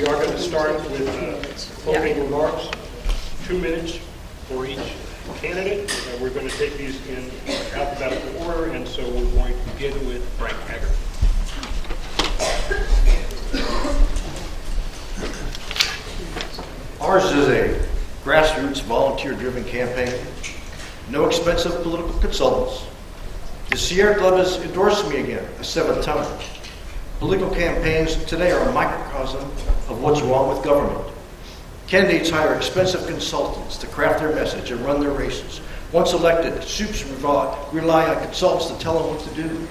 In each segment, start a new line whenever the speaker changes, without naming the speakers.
We are going to start with uh, opening remarks, two minutes for each candidate. And we're going to take these in alphabetical order, and so we're going to begin with Frank Egger.
Ours is a grassroots, volunteer-driven campaign. No expensive political consultants. The Sierra Club has endorsed me again, a seventh time. Political campaigns today are a microcosm of what's wrong with government. Candidates hire expensive consultants to craft their message and run their races. Once elected, supes rely on consultants to tell them what to do.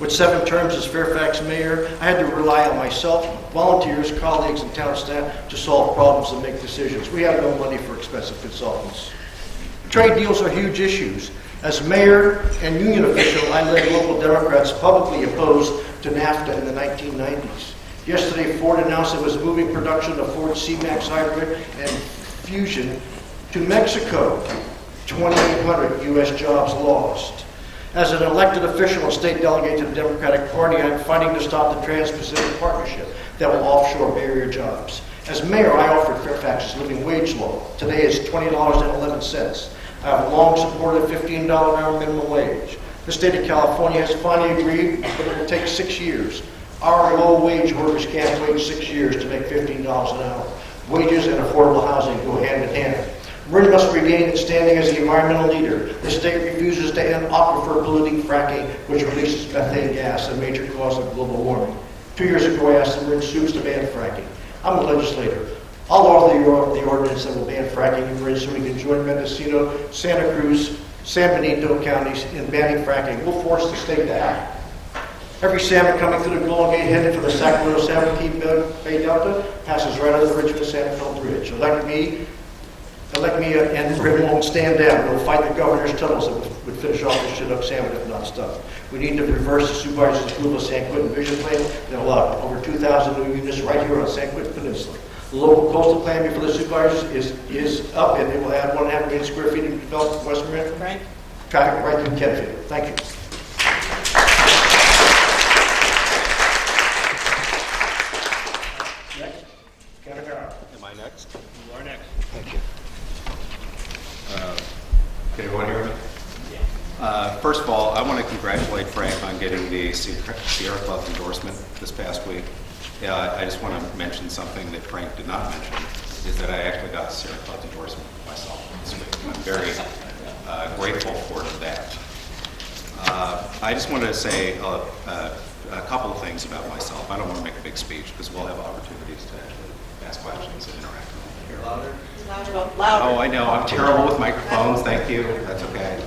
With seven terms as Fairfax mayor, I had to rely on myself, volunteers, colleagues, and town staff to solve problems and make decisions. We have no money for expensive consultants. Trade deals are huge issues. As mayor and union official, I led local Democrats publicly opposed to NAFTA in the 1990s. Yesterday, Ford announced it was moving production of Ford C-Max hybrid and Fusion to Mexico. 2,800 U.S. jobs lost. As an elected official and state delegate to the Democratic Party, I'm fighting to stop the Trans-Pacific Partnership that will offshore barrier jobs. As mayor, I offered Fairfax's living wage law. Today is $20.11. I have long supported a $15 an hour minimum wage. The state of California has finally agreed, but it will take six years. Our low wage workers can't wait six years to make $15 an hour. Wages and affordable housing go hand in hand. Marin must regain its standing as the environmental leader. The state refuses to end aquifer polluting fracking, which releases methane gas, a major cause of global warming. Two years ago, I asked the Marin Supes to ban fracking. I'm a legislator. I'll offer the, ordinance that will ban fracking in Marin so we can join Mendocino, Santa Cruz, San Benito counties in banning fracking. We'll force the state to act. Every salmon coming through the Golden Gate headed for the Sacramento San Joaquin Bay Delta passes right over the Richmond Fe Bridge. Elect me elect me and Ribbon won't stand down. We'll fight the governor's tunnels that would finish off the Chinook salmon if not stopped. We need to reverse the supervisor's approval of San Quentin Vision Plan and allow over 2,000 new units right here on San Quentin Peninsula. The local coastal plan before the supervisors is, is up and it will add one and a half million square feet to develop West Marin.
Right.
Traffic right through Kentfield. Thank you.
Next, Kevin Haroff.
Am I next?
You are next.
Thank you. Can everyone hear me? Uh, First of all, I want to congratulate Frank on getting the Sierra Club endorsement this past week. Uh, I just want to mention something that Frank did not mention, is that I actually got a Sierra Club endorsement myself this week. I'm very uh, grateful for that. Uh, I just wanted to say uh, uh, a couple of things about myself. I don't want to make a big speech because we'll have opportunities to actually ask questions and interact. here.
Louder. Louder.
Oh, I know, I'm terrible with microphones, thank you, that's okay.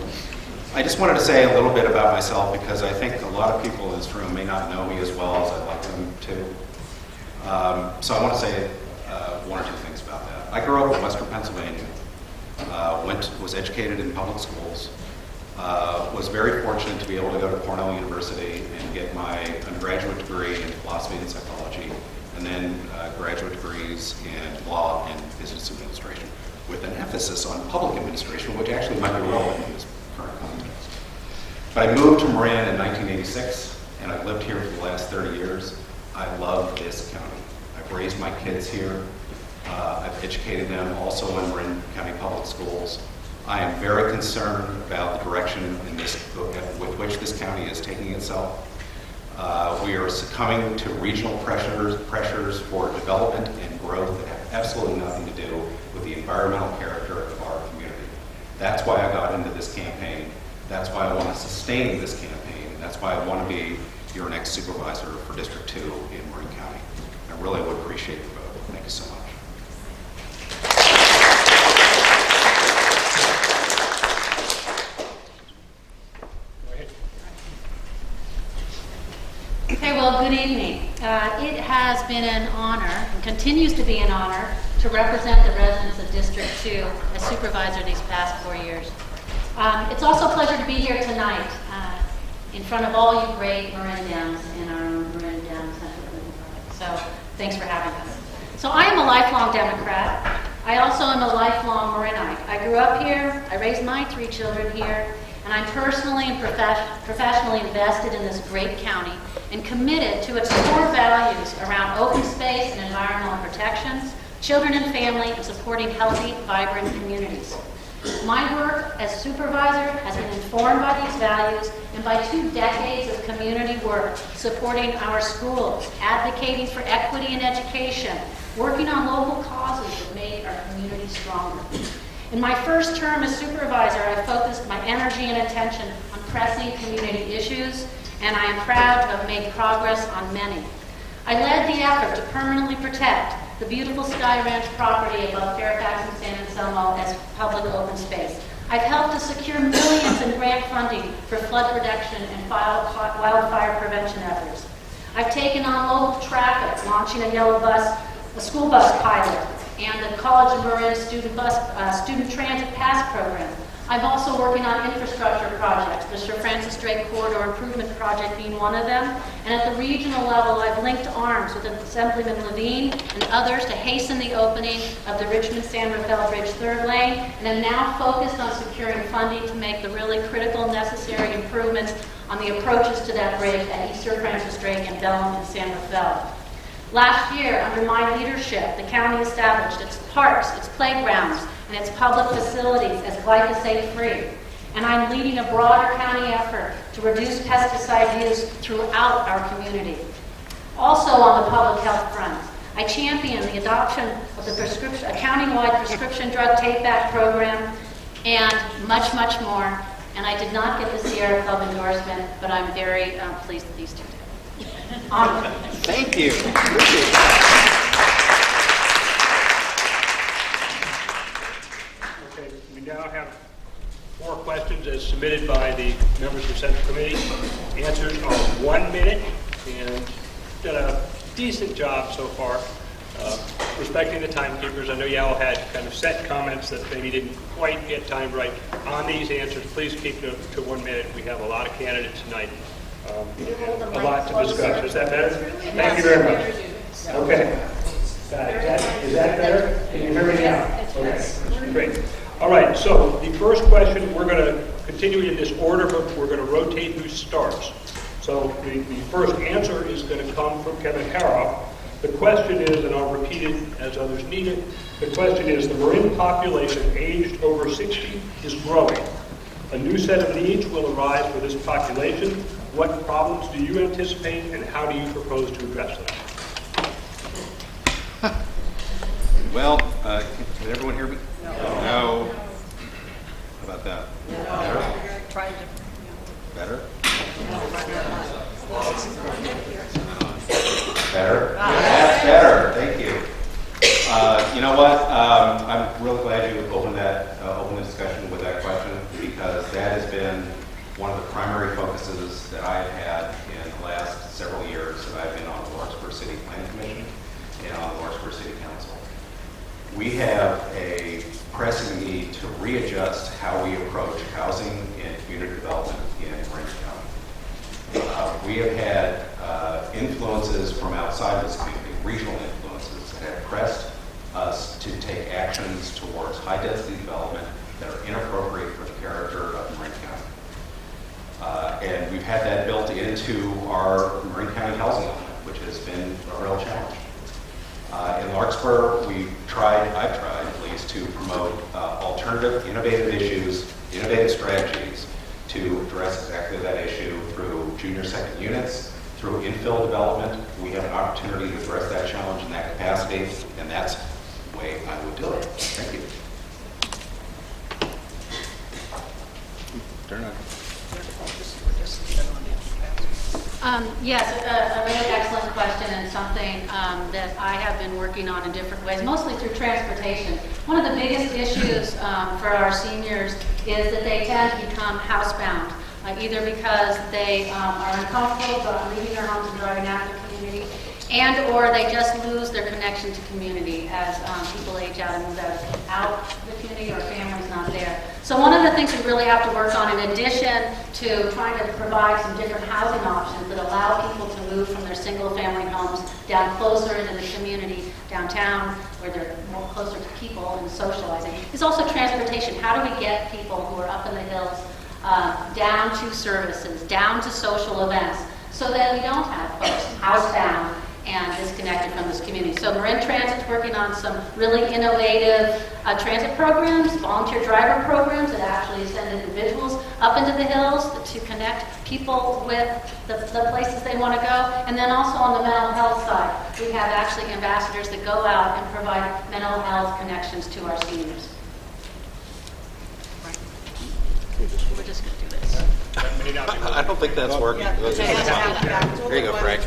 I just wanted to say a little bit about myself because I think a lot of people in this room may not know me as well as I'd like them to. Um, so I want to say uh, one or two things about that. I grew up in western Pennsylvania, uh, went, was educated in public schools, uh, was very fortunate to be able to go to Cornell University and get my undergraduate degree in philosophy and psychology, and then uh, graduate degrees in law and business administration, with an emphasis on public administration, which actually might be relevant in this current context. But I moved to Marin in 1986, and I've lived here for the last 30 years. I love this county. I've raised my kids here. Uh, I've educated them also when we're in County Public Schools. I am very concerned about the direction this, with which this county is taking itself. Uh, we are succumbing to regional pressures, pressures for development and growth that have absolutely nothing to do with the environmental character of our community. That's why I got into this campaign. That's why I want to sustain this campaign. That's why I want to be your next supervisor for District 2 in Marin County. I really would appreciate your vote. Thank you so much.
Okay, well, good evening. Uh, It has been an honor, and continues to be an honor, to represent the residents of District 2 as supervisor these past four years. Um, It's also a pleasure to be here tonight in front of all you great Marin Downs in our own Downs Central Project. So thanks for having us. So I am a lifelong Democrat. I also am a lifelong Marinite. I grew up here, I raised my three children here, and I'm personally and profes- professionally invested in this great county and committed to its core values around open space and environmental protections, children and family, and supporting healthy, vibrant communities. My work as supervisor has been informed by these values and by two decades of community work supporting our schools, advocating for equity in education, working on local causes that made our community stronger. In my first term as supervisor, I focused my energy and attention on pressing community issues, and I am proud to have made progress on many. I led the effort to permanently protect the beautiful Sky Ranch property above Fairfax and San Anselmo as public open space. I've helped to secure millions in grant funding for flood protection and wildfire prevention efforts. I've taken on local traffic, launching a yellow bus, a school bus pilot, and the College of Marin student bus, uh, student transit pass program. I'm also working on infrastructure projects, the Sir Francis Drake Corridor Improvement Project being one of them. And at the regional level, I've linked arms with Assemblyman Levine and others to hasten the opening of the Richmond-San Rafael Bridge third lane, and I'm now focused on securing funding to make the really critical necessary improvements on the approaches to that bridge at East Sir Francis Drake and Bellam and San Rafael. Last year, under my leadership, the county established its parks, its playgrounds, and its public facilities as glyphosate-free. And I'm leading a broader county effort to reduce pesticide use throughout our community. Also on the public health front, I champion the adoption of the prescription, a countywide prescription drug take-back program and much, much more. And I did not get the Sierra Club endorsement, but I'm very uh, pleased that these two
Thank you.
Okay, we now have four questions as submitted by the members of the Central Committee. Answers are one minute, and done a decent job so far uh, respecting the timekeepers. I know y'all had kind of set comments that maybe didn't quite get timed right. On these answers, please keep it to one minute. We have a lot of candidates tonight, um, a lot to discuss. Is that better? Thank you very much. Okay. It. Is that- better? Can you hear me now? Okay, great. All right, so the first question, we're going to continue in this order, but we're going to rotate who starts. So the, the first answer is going to come from Kevin Haroff. The question is, and I'll repeat it as others need it, the question is, the Marin population aged over 60 is growing. A new set of needs will arise for this population. What problems do you anticipate, and how do you propose to address them?
Well, uh, can everyone hear me? No. No. How about that?
Trying to,
Better? Better? That's better, thank you. Uh, You know what, Um, I'm really glad you opened that, uh, opened the discussion with that question, because that has been one of the primary focuses that I've had in the last several years that I've been on the Larkspur City Planning Commission and on the Larkspur City Council. We have a pressing need to readjust how we approach housing and community development in Orange County. Uh, We have had uh, influences from outside this community, regional influences, that have pressed us to take actions towards high-density development that are inappropriate for the character of Marin County. Uh, And we've had that built into our Marin County housing element, which has been a real challenge. Uh, In Larkspur, we've tried, I've tried at least, to promote uh, alternative, innovative issues, innovative strategies to address exactly that issue through junior second units, through infill development. We have an opportunity to address that challenge in that capacity, and that's the way I would do it. Thank you. Turn on.
Um, Yes, a a really excellent question and something um, that I have been working on in different ways, mostly through transportation. One of the biggest issues um, for our seniors is that they tend to become housebound, uh, either because they um, are uncomfortable about leaving their homes and driving out of the community, and/or they just lose their connection to community as um, people age out and move out of the community or family's not there. So one of the things we really have to work on, in addition to trying to provide some different housing options that allow people to move from their single-family homes down closer into the community downtown, where they're more closer to people and socializing, is also transportation. How do we get people who are up in the hills uh, down to services, down to social events, so that we don't have folks housebound and disconnected from this community. So Marin Transit's working on some really innovative uh, transit programs, volunteer driver programs that actually send individuals up into the hills to connect people with the, the places they want to go. And then also on the mental health side, we have actually ambassadors that go out and provide mental health connections to our seniors. We're just going to do this.
That may not be
I don't think that's working.
Yeah,
Okay,
it's
that's
back,
good.
back.
There you go, Frank.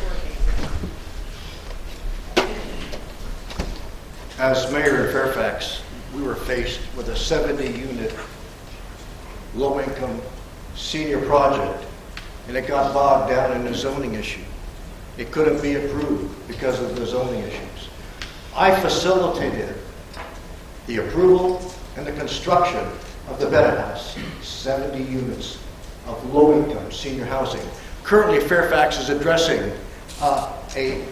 As mayor of Fairfax, we were faced with a 70-unit, low-income senior project, and it got bogged down in a zoning issue. It couldn't be approved because of the zoning issues. I facilitated the approval and the construction of the Bennett House, 70 units of low-income senior housing. Currently, Fairfax is addressing uh, a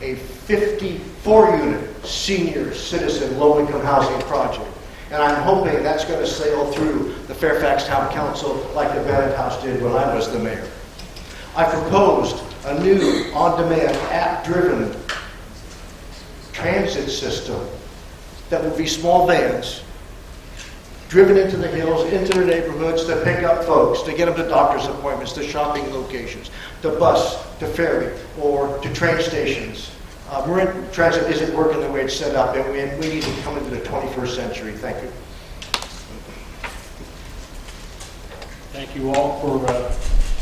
a 54-unit senior citizen low-income housing project. And I'm hoping that's going to sail through the Fairfax Town Council like the Bennett House did when I was the mayor. I proposed a new on-demand app-driven transit system that would be small vans driven into the hills, into the neighborhoods to pick up folks, to get them to doctor's appointments, to shopping locations, to bus, to ferry, or to train stations. Uh, Marin Transit isn't working the way it's set up, and we, we need to come into the 21st century. Thank you.
Thank you all for uh,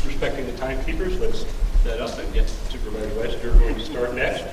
respecting the timekeepers. Let's set up and get Supervisor West. You're going to start next.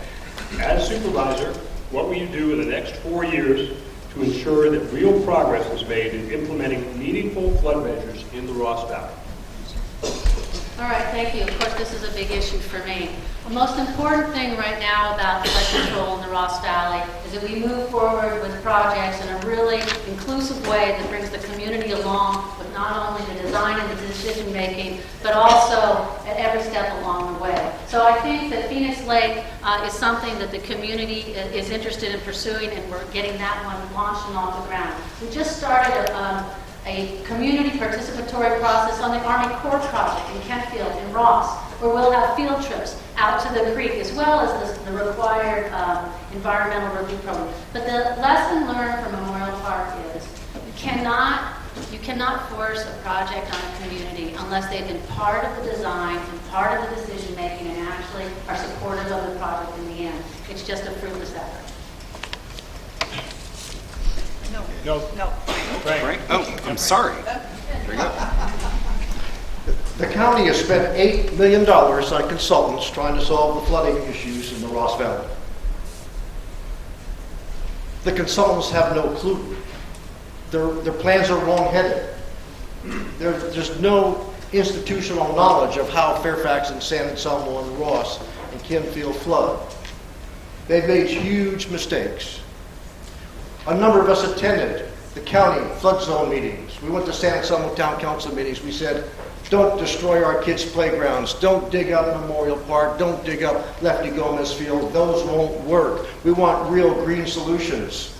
As supervisor, what will you do in the next four years to ensure that real progress is made in implementing meaningful flood measures in the Ross Valley?
All right, thank you. Of course, this is a big issue for me. The most important thing right now about flood control in the Ross Valley is that we move forward with projects in a really inclusive way that brings the community along with not only the design and the decision-making, but also at every step along the way. So I think that Phoenix Lake uh, is something that the community is interested in pursuing, and we're getting that one launched and off the ground. We just started um, a community participatory process on the Army Corps project in Kentfield and Ross, where we'll have field trips out to the creek as well as the, the required um, environmental review program. But the lesson learned from Memorial Park is you cannot you cannot force a project on a community unless they've been part of the design and part of the decision making and actually are supportive of the project in the end. It's just a fruitless effort.
No,
No.
no.
Frank?
Frank? Oh, I'm sorry. There you go.
The county has spent $8 million on consultants trying to solve the flooding issues in the Ross Valley. The consultants have no clue. Their, their plans are wrong-headed. There, there's no institutional knowledge of how Fairfax and San Anselmo and Ross and Kentfield flood. They've made huge mistakes. A number of us attended the county flood zone meetings. We went to San Anselmo Town Council meetings. We said, don't destroy our kids' playgrounds. Don't dig up Memorial Park. Don't dig up Lefty Gomez Field. Those won't work. We want real green solutions.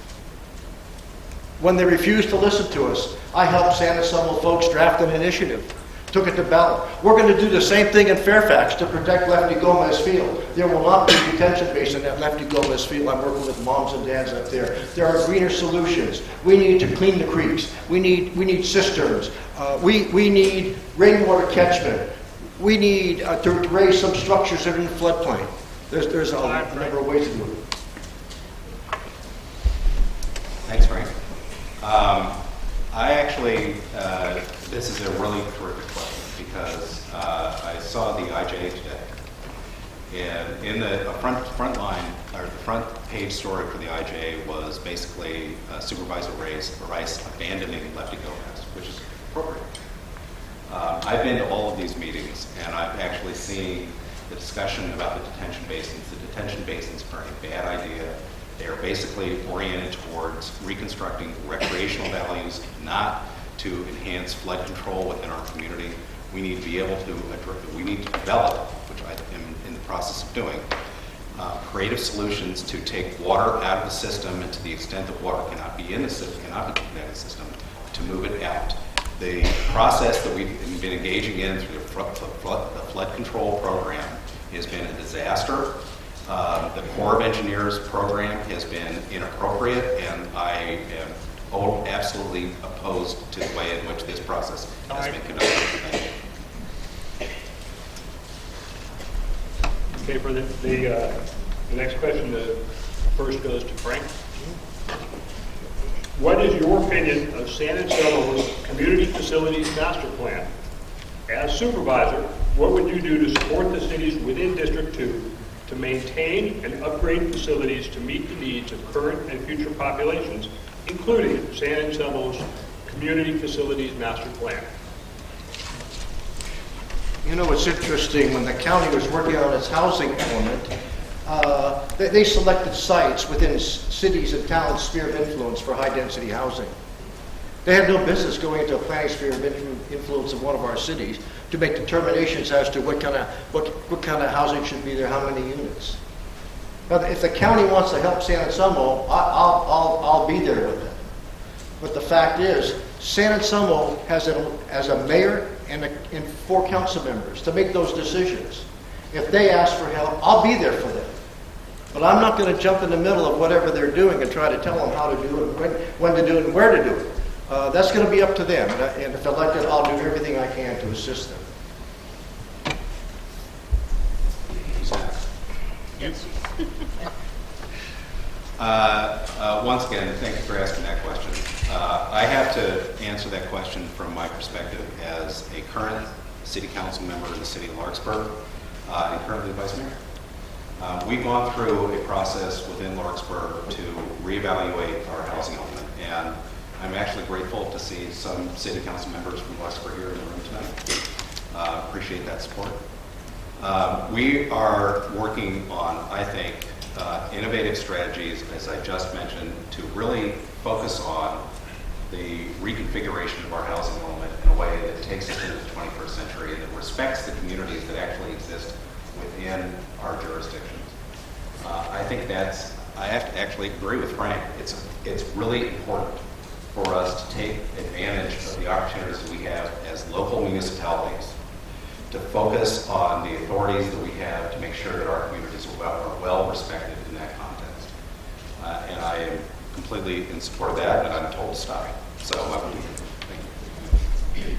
When they refused to listen to us, I helped San Anselmo folks draft an initiative, took it to ballot. We're going to do the same thing in Fairfax to protect Lefty Gomez Field. There will not be a detention basin at Lefty Gomez Field. I'm working with moms and dads up there. There are greener solutions. We need to clean the creeks. We need, we need cisterns. Uh, we, we need rainwater catchment. We need uh, to, to raise some structures that are in the floodplain. There's, there's a number of ways to do it.
Thanks, Frank. Um, I actually, uh, this is a really terrific because uh, I saw the IJA today. And in the front, front line, or the front page story for the IJA was basically uh, Supervisor Rice, Rice abandoning Lefty Gomez, which is appropriate. Uh, I've been to all of these meetings, and I've actually seen the discussion about the detention basins. The detention basins are a bad idea. They are basically oriented towards reconstructing recreational values, not to enhance flood control within our community. We need to be able to, we need to develop, which I am in the process of doing, uh, creative solutions to take water out of the system and to the extent that water cannot be in the system, cannot be taken out of the system, to move it out. The process that we've been engaging in through the flood, the flood, control program has been a disaster. Um, The Corps of Engineers program has been inappropriate, and I am absolutely opposed to the way in which this process has been conducted. Thank you.
Okay, for the, the, uh, the next question, the first goes to Frank. What is your opinion of San Anselmo's Community Facilities Master Plan? As supervisor, what would you do to support the cities within District Two to maintain and upgrade facilities to meet the needs of current and future populations, including San Anselmo's Community Facilities Master Plan?
You know, it's interesting, when the county was working on its housing element, uh, they they selected sites within cities and towns' sphere of influence for high-density housing. They had no business going into a planning sphere of influ- influence of one of our cities to make determinations as to what kind of, what, what kind of housing should be there, how many units. But if the county wants to help San Anselmo, I'll, I'll, I'll be there with them. But the fact is, San Anselmo has a, has a mayor and, and four council members to make those decisions. If they ask for help, I'll be there for them. But I'm not going to jump in the middle of whatever they're doing and try to tell them how to do it, when, when to do it, and where to do it. Uh, that's going to be up to them. And, I, and if elected, I'll do everything I can to assist them.
Uh, uh, Once again, thank you for asking that question. Uh, I have to answer that question from my perspective as a current city council member in the city of Larkspur uh, and currently vice mayor. Uh, We've gone through a process within Larkspur to reevaluate our housing element, and I'm actually grateful to see some city council members from Larkspur here in the room tonight. Uh, Appreciate that support. Um, We are working on, I think, uh, innovative strategies, as I just mentioned, to really focus on the reconfiguration of our housing element in a way that takes us into the 21st century and that respects the communities that actually exist within our jurisdictions. Uh, I think that's, I have to actually agree with Frank. It's, it's really important for us to take advantage of the opportunities that we have as local municipalities to focus on the authorities that we have to make sure that our communities are well, are well respected in that context. Uh, and I am completely in support of that, and I'm told to stop. So I you.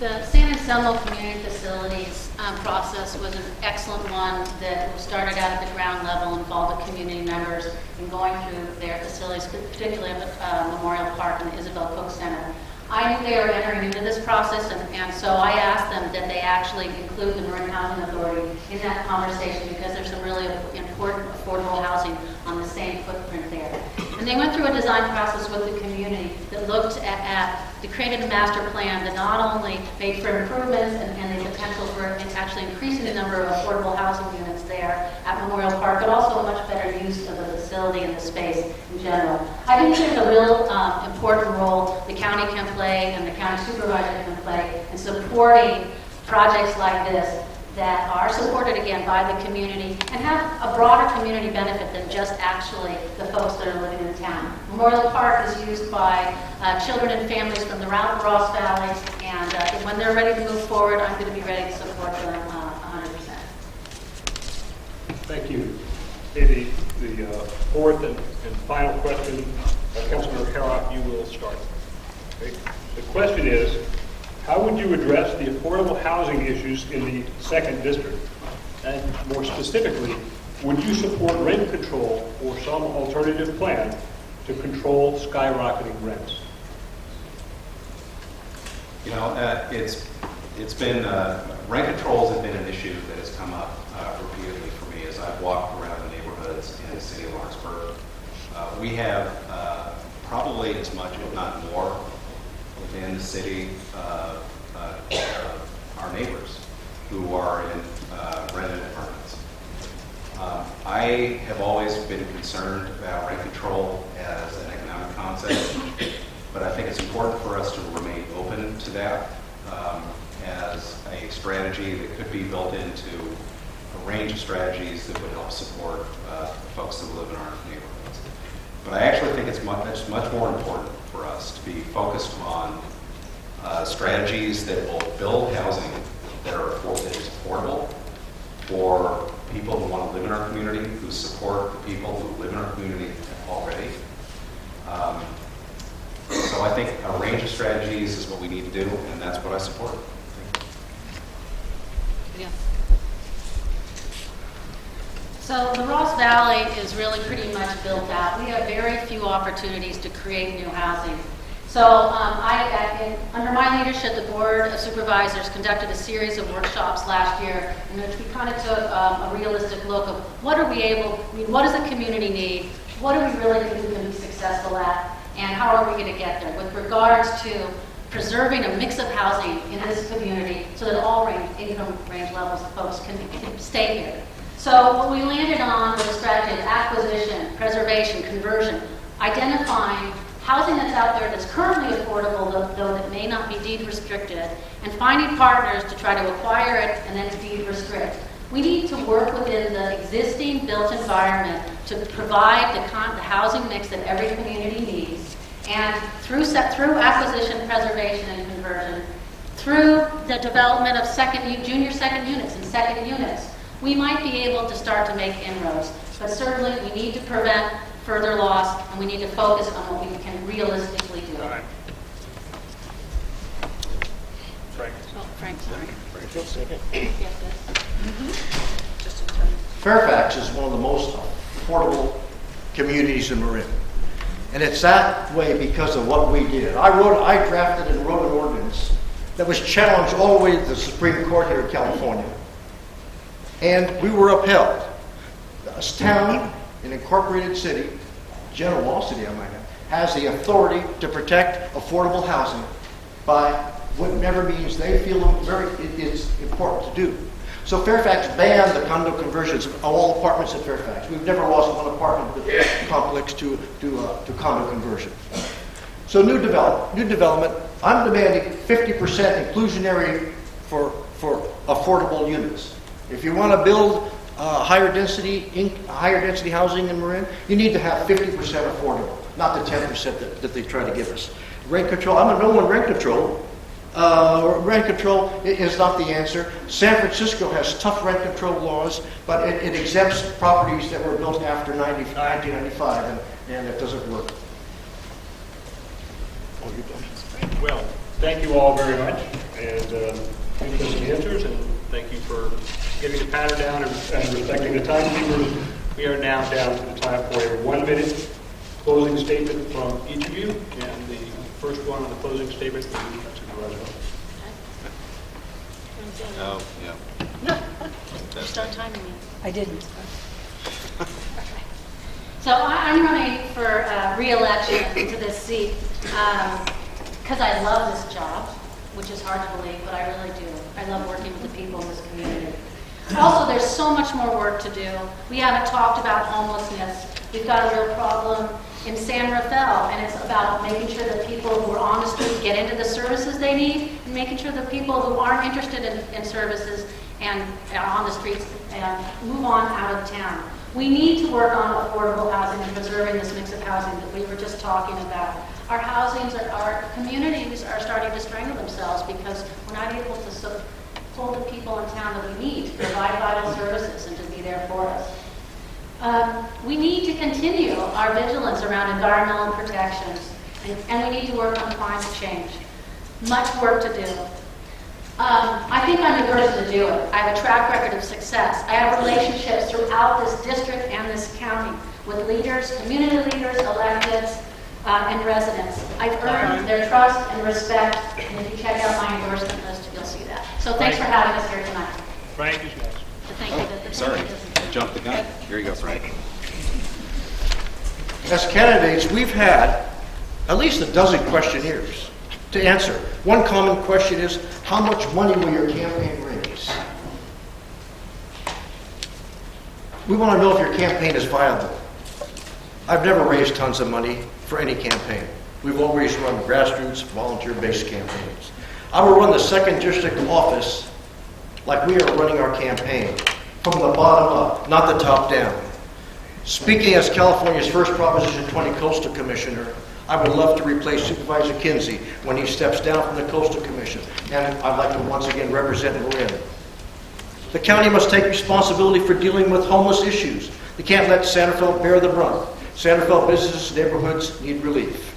The San Anselmo Community Facilities um, process was an excellent one that started out at the ground level, and involved the community members in going through their facilities, particularly uh, Memorial Park and the Isabel Cook Center. I knew they were entering into this process, and, and so I asked them that they actually include the Marin Housing Authority in that conversation because there's some really important affordable housing on the same footprint there. And they went through a design process with the community that looked at, at they created a master plan that not only made for improvements and, and the potential for actually increasing the number of affordable housing units there at Memorial Park, but also a much better use of the facility and the space in general. I think there's a real um, important role the county can play and the county supervisor can play in supporting projects like this that are supported again by the community and have a broader community benefit than just actually the folks that are living in the town. Memorial Park is used by uh, children and families from the Route Ross Valley, and uh, when they're ready to move forward, I'm going to be ready to support them uh, 100%.
Thank you. The, the uh, fourth and, and final question, uh, Councilmember Haroff, you will start. Okay. The question is, how would you address the affordable housing issues in the second district? And more specifically, would you support rent control or some alternative plan to control skyrocketing rents?
You know, uh, it's, it's been, uh, rent controls have been an issue that has come up uh, repeatedly for me as I've walked around the neighborhoods in the city of Lawrenceburg. Uh, We have uh, probably as much, if not more, within the city, uh, uh, our neighbors who are in uh, rented apartments. Um, I have always been concerned about rent control as an economic concept, but I think it's important for us to remain open to that um, as a strategy that could be built into a range of strategies that would help support uh, folks that live in our neighborhoods. But I actually think it's much, it's much more important for us to be focused on uh, strategies that will build housing that are affordable for people who want to live in our community, who support the people who live in our community already. Um, So I think a range of strategies is what we need to do, and that's what I support.
Yeah. So the Ross Valley is really pretty much built out. We have very few opportunities to create new housing. So um, I, I- under my leadership, the Board of Supervisors conducted a series of workshops last year in which we kind of took um, a realistic look of what are we able, I mean, what does the community need? What do we really we can be successful at? And how are we going to get there? With regards to preserving a mix of housing in this community so that all range, income range levels of folks can stay here. So what we landed on was a strategy of acquisition, preservation, conversion, identifying housing that's out there that's currently affordable, though, though that may not be deed restricted, and finding partners to try to acquire it and then deed restrict. We need to work within the existing built environment to provide the, con- the housing mix that every community needs. And through, set, through acquisition, preservation, and conversion, through the development of second, junior second units and second units, we might be able to start to make inroads. But certainly, we need to prevent further loss, and we need to focus on what we can realistically do.
All right. Frank?
Oh, Frank, sorry. Yes, yes. Mm-hmm.
Just in time.
Fairfax is one of the most affordable communities in Marin. And it's that way because of what we did. I wrote, I drafted and wrote an ordinance that was challenged all the way to the Supreme Court here in California. And we were upheld. This town, an incorporated city, General City, I might add, has the authority to protect affordable housing by whatever means they feel very, it is important to do. So Fairfax banned the condo conversions of all apartments at Fairfax. We've never lost one apartment complex to, to, uh, to condo conversion. So new development, new development, I'm demanding 50% inclusionary for, for affordable units. If you want to build uh, higher density, in, higher density housing in Marin, you need to have 50% affordable, not the 10% that, that they try to give us. Rent control, I'm a no on rent control. Uh, rent control is not the answer. San Francisco has tough rent control laws, but it, it exempts properties that were built after 90, 1995, and, and it doesn't work.
Well, thank you all very much, and uh, interesting answers, and thank you for getting the pattern down and and respecting the timekeepers. We are now down to the time for a one-minute closing statement from each of you, and the first one on the closing statement from Supervisor.
Oh, yeah.
Start timing me.
I didn't.
So I- I'm running for uh, reelection to this seat because I love this job, which is hard to believe, but I really do. I love working with the people in this community. Also, there's so much more work to do. We haven't talked about homelessness. We've got a real problem in San Rafael, and it's about making sure that people who are on the street get into the services they need, and making sure that people who aren't interested in, in services and are on the streets and move on out of town. We need to work on affordable housing and preserving this mix of housing that we were just talking about. Our housings, are- our communities are starting to strangle themselves because we're not able to so- hold the people in town that we need to provide vital services and to be there for us. Um, We need to continue our vigilance around environmental protections, and- and we need to work on climate change. Much work to do. Um, I think I'm the person to do it. I have a track record of success. I have relationships throughout this district and this county with leaders, community leaders, electeds, uh, and residents. I've earned their trust and respect, and if you check out my endorsement list, you'll see that. So thanks for having us here tonight.
Frank is next.
Thank you that the
Sorry,
I
jumped the gun. Here you go, Frank.
As candidates, we've had at least a dozen questionnaires to answer. One common question is, how much money will your campaign raise? We want to know if your campaign is viable. I've never raised tons of money for any campaign. We've always run grassroots, volunteer-based campaigns. I will run the second district office like we are running our campaign, from the bottom up, not the top down. Speaking as California's first Proposition 20 Coastal Commissioner, I would love to replace Supervisor Kinsey when he steps down from the Coastal Commission. And I'd like to once again represent Marin. The county must take responsibility for dealing with homeless issues. They can't let San Rafael bear the brunt. San Rafael businesses, neighborhoods need relief.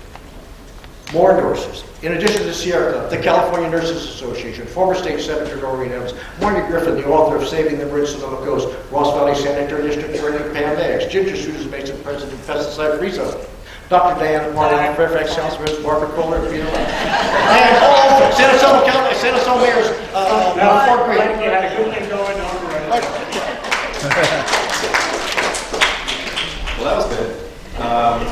More endorsers. In addition to the Sierra Club, the California Nurses Association, former state senator Noreen Evans, Marty Griffin, the author of Saving the Bridge Sonoma Coast, Ross Valley Sanitary District Director Pam Meigs, Ginger Susan Mason, President Pesticide Free Zone, Dr. Diana Parnell, Fairfax Southwest, Barbara Kohler. And all San Antonio County, San Antonio Mayor's, uh, uh, Fort
Frank, you
Greene.
had a good thing going on.
Well, that was good. Um,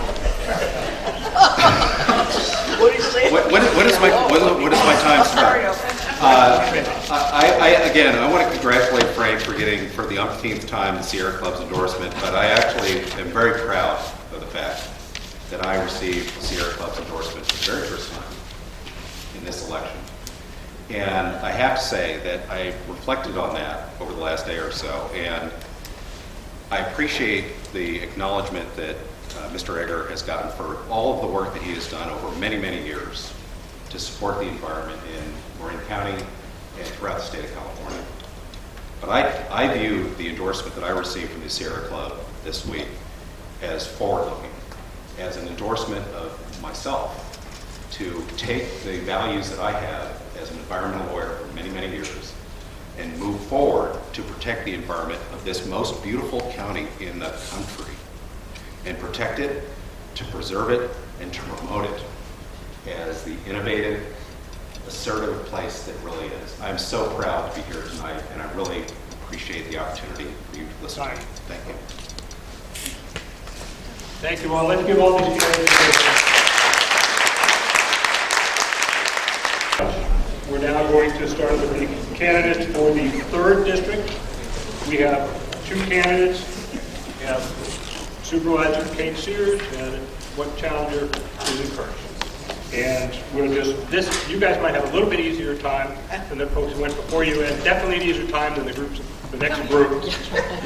What, what is- what is my, what what is my time start? Uh, I, I, again, I want to congratulate Frank for getting, for the umpteenth time, the Sierra Club's endorsement, but I actually am very proud of the fact that I received the Sierra Club's endorsement for the very first time in this election. And I have to say that I reflected on that over the last day or so, and I appreciate the acknowledgement that uh, Mr. Egger has gotten for all of the work that he has done over many, many years to support the environment in Marin County and throughout the state of California. But I, I view the endorsement that I received from the Sierra Club this week as forward-looking, as an endorsement of myself to take the values that I have as an environmental lawyer for many, many years and move forward to protect the environment of this most beautiful county in the country and protect it, to preserve it, and to promote it as the innovative, assertive place that really is. I'm so proud to be here tonight, and I really appreciate the opportunity for you to listen to me. Thank you.
Thank you all. Let's give all these candidates. We're now going to start with the candidates for the third district. We have two candidates. We have Supervisor Kate Sears and one challenger, Susan Kirsch. And we'll just, this, you guys might have a little bit easier time than the folks who went before you, and definitely an easier time than the groups, the next group.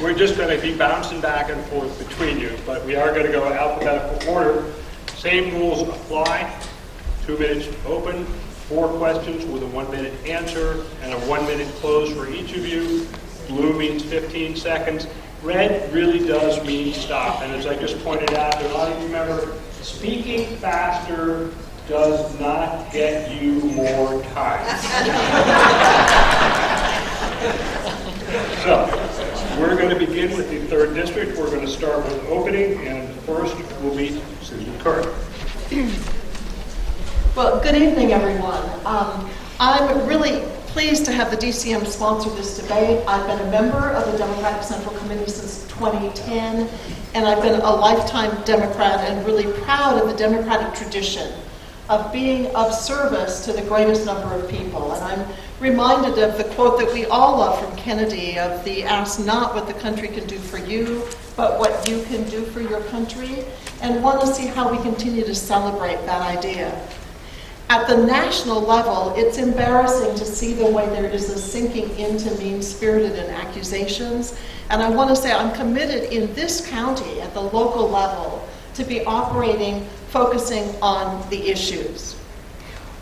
We're just going to be bouncing back and forth between you, but we are going to go alphabetical order. Same rules apply. Two minutes open, four questions with a one-minute answer, and a one-minute close for each of you. Blue means 15 seconds. Red really does mean stop. And as I just pointed out, a lot of you remember, speaking faster does not get you more time. So, we're going to begin with the third district. We're going to start with opening, and first will be Susan Kirsch.
Well, good evening, everyone. Um, I'm really pleased to have the DCM sponsor this debate. I've been a member of the Democratic Central Committee since 2010, and I've been a lifetime Democrat and really proud of the Democratic tradition of being of service to the greatest number of people. And I'm reminded of the quote that we all love from Kennedy of the ask not what the country can do for you, but what you can do for your country, and want to see how we continue to celebrate that idea. At the national level, it's embarrassing to see the way there is a sinking into mean spirited and accusations. And I want to say I'm committed in this county at the local level to be operating, focusing on the issues.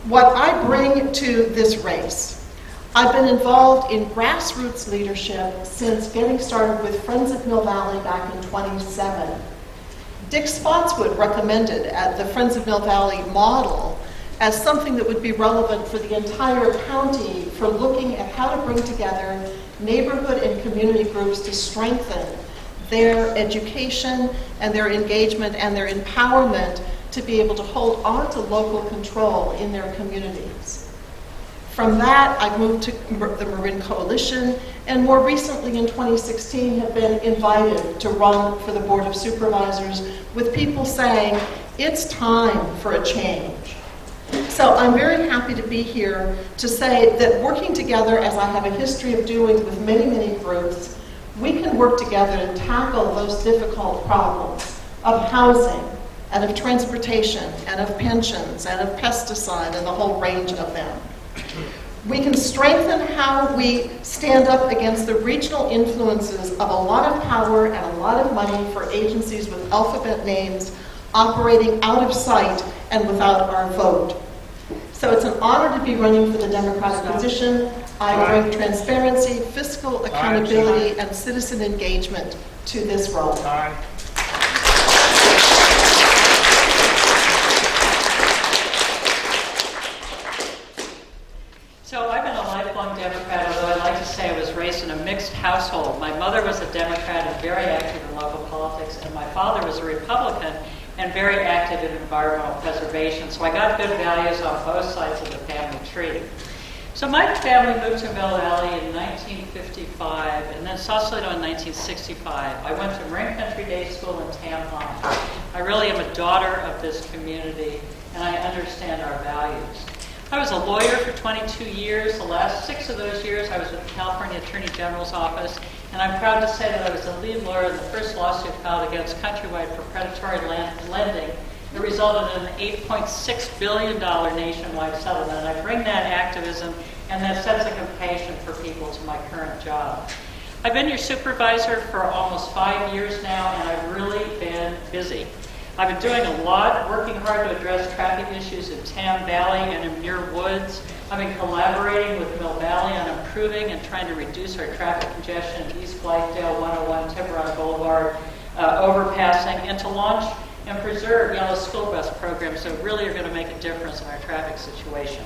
What I bring to this race, I've been involved in grassroots leadership since getting started with Friends of Mill Valley back in 27. Dick Spotswood recommended at the Friends of Mill Valley model as something that would be relevant for the entire county for looking at how to bring together neighborhood and community groups to strengthen their education and their engagement and their empowerment to be able to hold on to local control in their communities. From that, I moved to the Marin Coalition, and more recently in 2016 have been invited to run for the Board of Supervisors with people saying, it's time for a change. So I'm very happy to be here to say that working together, as I have a history of doing with many, many groups, we can work together to tackle those difficult problems of housing and of transportation and of pensions and of pesticide and the whole range of them. We can strengthen how we stand up against the regional influences of a lot of power and a lot of money for agencies with alphabet names operating out of sight and without our vote. So it's an honor to be running for the Democratic position. I bring transparency, fiscal accountability, and citizen engagement to this role.
Time.
So I've been a lifelong Democrat, although I'd like to say I was raised in a mixed household. My mother was a Democrat and very active in local politics, and my father was a Republican and very active in environmental preservation. So I got good values on both sides of the family tree. So my family moved to Mill Valley in 1955 and then Sausalito in 1965. I went to Marin Country Day School in Tampon. I really am a daughter of this community and I understand our values. I was a lawyer for 22 years. The last six of those years I was with the California Attorney General's office and I'm proud to say that I was the lead lawyer in the first lawsuit filed against Countrywide for predatory land lending it resulted in an $8.6 billion nationwide settlement. And I bring that activism and that sense of compassion for people to my current job. I've been your supervisor for almost five years now, and I've really been busy. I've been doing a lot, working hard to address traffic issues in Tam Valley and in Muir Woods. I've been collaborating with Mill Valley on improving and trying to reduce our traffic congestion in East Blythedale 101 Tiburon Boulevard uh, overpassing and to launch and preserve yellow school bus programs that really are going to make a difference in our traffic situation.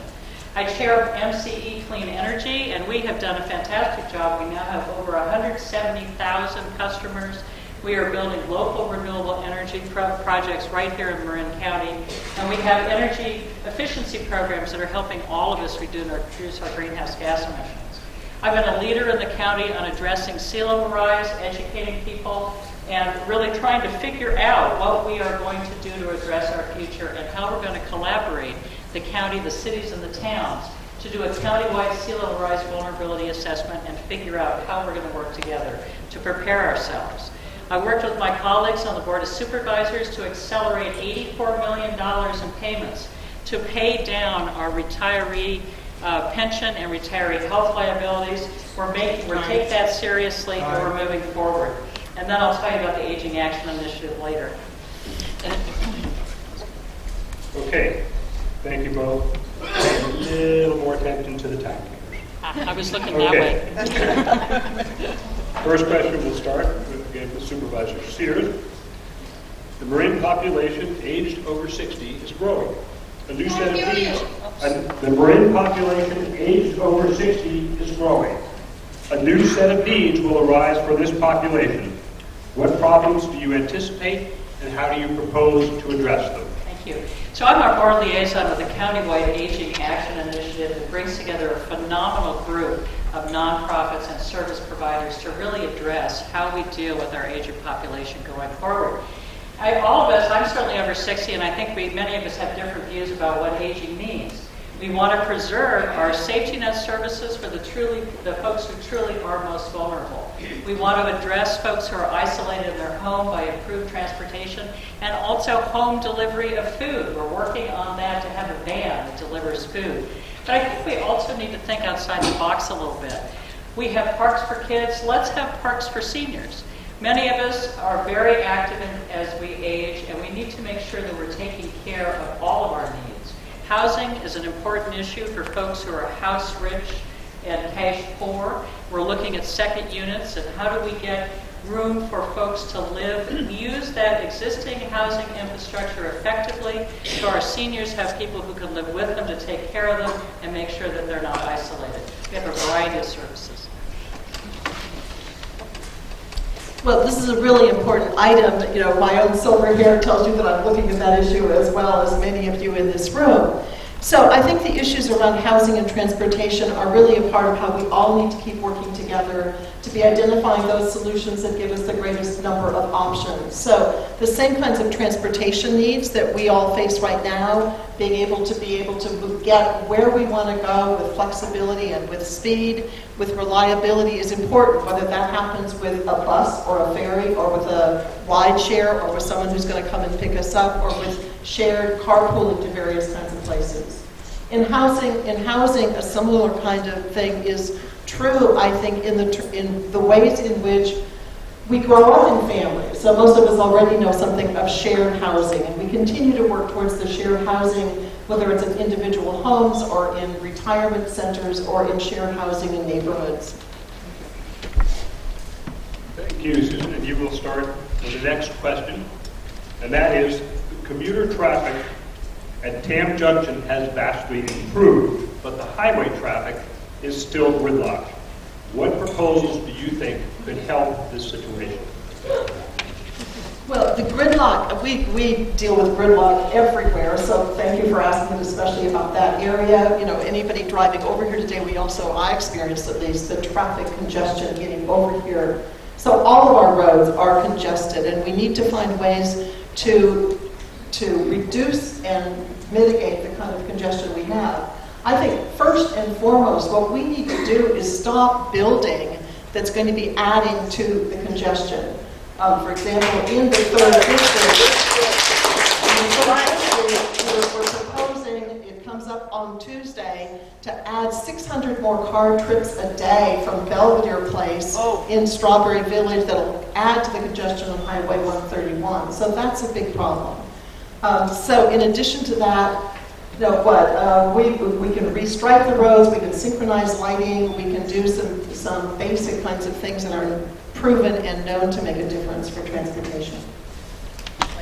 I chair MCE Clean Energy, and we have done a fantastic job. We now have over 170,000 customers. We are building local renewable energy pro- projects right here in Marin County, and we have energy efficiency programs that are helping all of us reduce our, reduce our greenhouse gas emissions. I've been a leader in the county on addressing sea level rise, educating people, and really trying to figure out what we are going to do to address our future and how we're going to collaborate, the county, the cities, and the towns, to do a countywide sea level rise vulnerability assessment and figure out how we're going to work together to prepare ourselves. I worked with my colleagues on the Board of Supervisors to accelerate $84 million in payments to pay down our retiree uh, pension and retiree health liabilities. We're making, we're taking that seriously, and we're moving forward. And then I'll tell you about the Aging Action Initiative later.
Okay, thank you both. Pay A little more attention to the timekeepers.
I I was looking that way.
First question will start with, again, with Supervisor Sears. The Marin population aged over 60 is growing. A new set of needs. and The Marin population aged over 60 is growing. A new set of needs will arise for this population. What problems do you anticipate, and how do you propose to address them?
Thank you. So I'm our board liaison with the Countywide Aging Action Initiative that brings together a phenomenal group of nonprofits and service providers to really address how we deal with our aging population going forward. I, all of us, I'm certainly over 60, and I think we, many of us have different views about what aging means. We want to preserve our safety net services for the truly, the folks who truly are most vulnerable. We want to address folks who are isolated in their home by improved transportation and also home delivery of food. We're working on that to have a van that delivers food. But I think we also need to think outside the box a little bit. We have parks for kids. Let's have parks for seniors. Many of us are very active in, as we age, and we need to make sure that we're taking care of all of our needs. Housing is an important issue for folks who are house rich and cash poor. We're looking at second units and how do we get room for folks to live use that existing housing infrastructure effectively so our seniors have people who can live with them to take care of them and make sure that they're not isolated. We have a variety of services.
Well, this is a really important item. You know, my own silver hair tells you that I'm looking at that issue as well as many of you in this room. So I think the issues around housing and transportation are really a part of how we all need to keep working together to be identifying those solutions that give us the greatest number of options. So the same kinds of transportation needs that we all face right now, being able to be able to get where we want to go with flexibility and with speed, with reliability is important, whether that happens with a bus or a ferry or with a ride share or with someone who's going to come and pick us up or with shared carpooling to various kinds of places. In housing, in housing, a similar kind of thing is true, I think, in the, in the ways in which we grow up in families, so most of us already know something of shared housing, and we continue to work towards the shared housing, whether it's in individual homes or in retirement centers or in shared housing in neighborhoods.
Thank you, Susan, and you will start with the next question, and that is, commuter traffic at Tam Junction has vastly improved, but the highway traffic is still gridlocked. What proposals do you think could help this situation?
Well, the gridlock, we, we deal with gridlock everywhere, so thank you for asking especially about that area. You know, anybody driving over here today, we also, I experienced at least, the traffic congestion getting over here. So all of our roads are congested, and we need to find ways to, to reduce and mitigate the kind of congestion we have. I think first and foremost, what we need to do is stop building that's going to be adding to the congestion. Um, for example, in the third district, in the third district, we're, we're proposing, it comes up on Tuesday, to add 600 more car trips a day from Belvedere Place in Strawberry Village that'll add to the congestion on Highway 131. So that's a big problem. Um, so in addition to that, you know what, uh, we, we can restripe the roads, we can synchronize lighting, we can do some, some basic kinds of things that are proven and known to make a difference for transportation.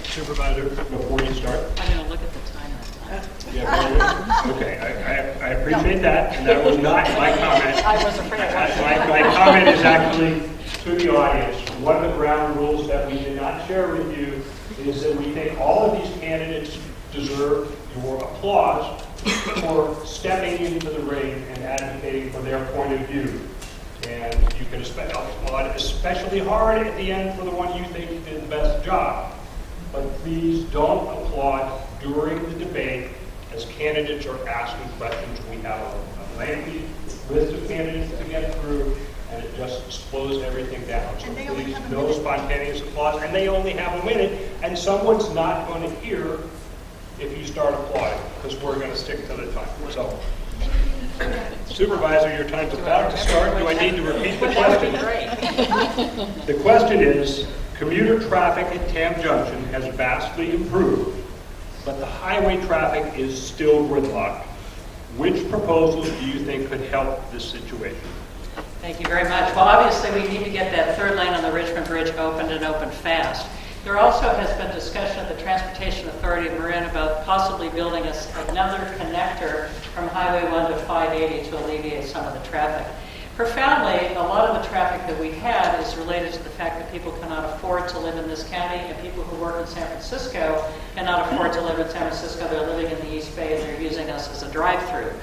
Supervisor, before you start?
I'm going to look at the timer.
Yeah. Okay, I, I, I appreciate that, and that was not my comment.
I was afraid I.
My, my comment is actually to the audience. One of the ground rules that we did not share with you is that we think all of these candidates deserve your applause for stepping into the ring and advocating for their point of view. And you can applaud uh, especially hard at the end for the one you think did the best job. But please don't applaud during the debate as candidates are asking questions. We have a lengthy list of candidates to get through, and it just slows everything down. So please, no spontaneous applause, and they only have a minute, and someone's not going to hear if you start applauding, because we're going to stick to the time. So Supervisor, your time's about to start. Do I need to repeat the question? The question is, commuter traffic at Tam Junction has vastly improved, but the highway traffic is still gridlocked. Which proposals do you think could help this situation?
Thank you very much. Well, obviously, we need to get that third lane on the Richmond Bridge opened and opened fast. There also has been discussion at the Transportation Authority of Marin about possibly building us another connector from Highway 1 to 580 to alleviate some of the traffic. Profoundly, a lot of the traffic that we have is related to the fact that people cannot afford to live in this county, and people who work in San Francisco cannot afford to live in San Francisco. They're living in the East Bay and they're using us as a drive-through.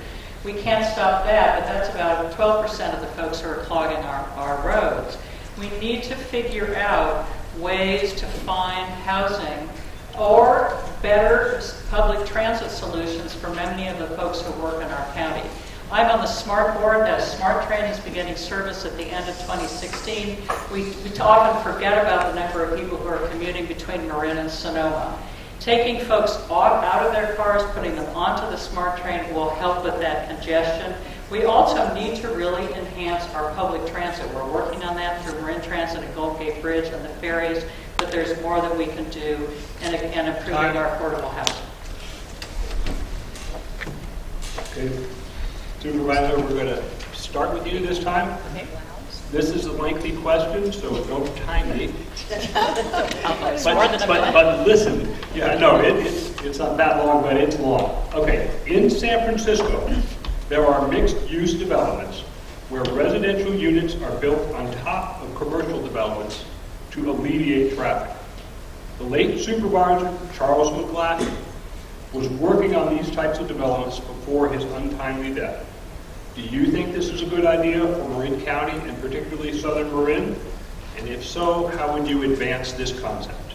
We can't stop that, but that's about 12% of the folks who are clogging our, our roads. We need to figure out ways to find housing or better public transit solutions for many of the folks who work in our county. I'm on the SMART board. That SMART train is beginning service at the end of 2016. We, we often forget about the number of people who are commuting between Marin and Sonoma. Taking folks off, out of their cars, putting them onto the SMART train will help with that congestion. We also need to really enhance our public transit. We're working on that through Marin Transit and Golden Gate Bridge and the ferries, but there's more that we can do in, in improving our affordable housing.
Okay. Supervisor, we're going to start with you this time. This is a lengthy question, so don't time me. But, but, but listen, yeah, no, it, it's, it's not that long, but it's long. Okay, in San Francisco, there are mixed-use developments where residential units are built on top of commercial developments to alleviate traffic. The late supervisor, Charles McGlashan, was working on these types of developments before his untimely death. Do you think this is a good idea for Marin County and particularly southern Marin? And if so, how would you advance this concept?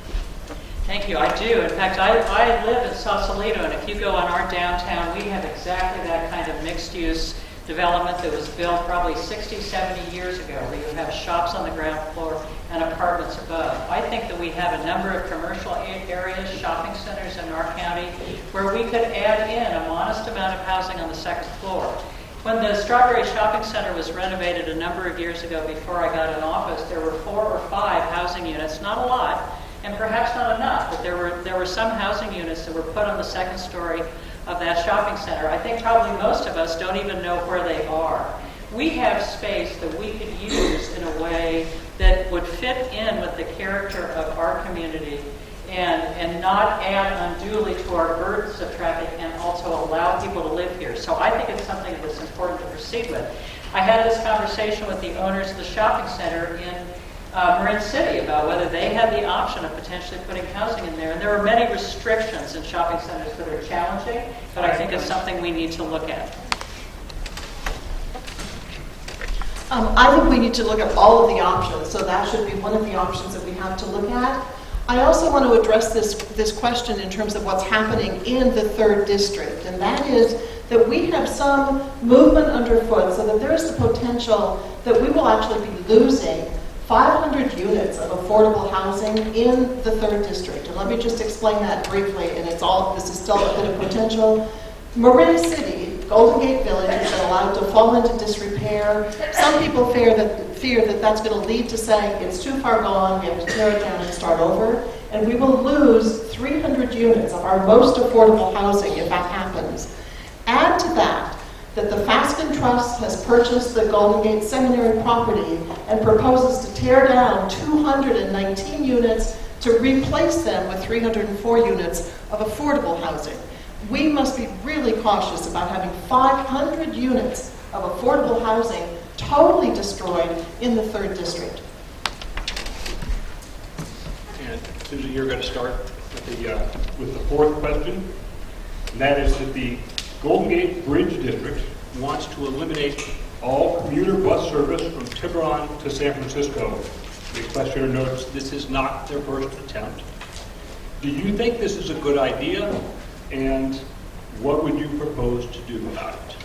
Thank you. I do. In fact, I, I live in Sausalito, and if you go on our downtown, we have exactly that kind of mixed-use development that was built probably 60, 70 years ago, where you have shops on the ground floor and apartments above. I think that we have a number of commercial areas, shopping centers in our county, where we could add in a modest amount of housing on the second floor. When the Strawberry Shopping Center was renovated a number of years ago before I got in office, there were four or five housing units, not a lot, and perhaps not enough, but there were, there were some housing units that were put on the second story of that shopping center. I think probably most of us don't even know where they are. We have space that we could use in a way that would fit in with the character of our community and, and not add unduly to our burdens of traffic and also allow people to live here. So I think it's something that's important to proceed with. I had this conversation with the owners of the shopping center in uh, Marin City about whether they had the option of potentially putting housing in there. And there are many restrictions in shopping centers that are challenging, but I think it's something we need to look at.
Um, I think we need to look at all of the options, so that should be one of the options that we have to look at. I also want to address this, this question in terms of what's happening in the third district, and that is that we have some movement underfoot so that there is the potential that we will actually be losing 500 units of affordable housing in the third district. And let me just explain that briefly, and it's all, this is still a bit of potential. Marin City, Golden Gate Village has been allowed to fall into disrepair. Some people fear that, fear that that's going to lead to saying it's too far gone, we have to tear it down and start over. And we will lose 300 units of our most affordable housing if that happens. Add to that that the Fasken Trust has purchased the Golden Gate Seminary property and proposes to tear down 219 units to replace them with 304 units of affordable housing. We must be really cautious about having 500 units of affordable housing totally destroyed in the third district.
And Susan, you're going to start with the, uh, with the fourth question. And that is that the Golden Gate Bridge District wants to eliminate all commuter bus service from Tiburon to San Francisco. The questioner notes this is not their first attempt. Do you think this is a good idea? And what would you propose to do about it?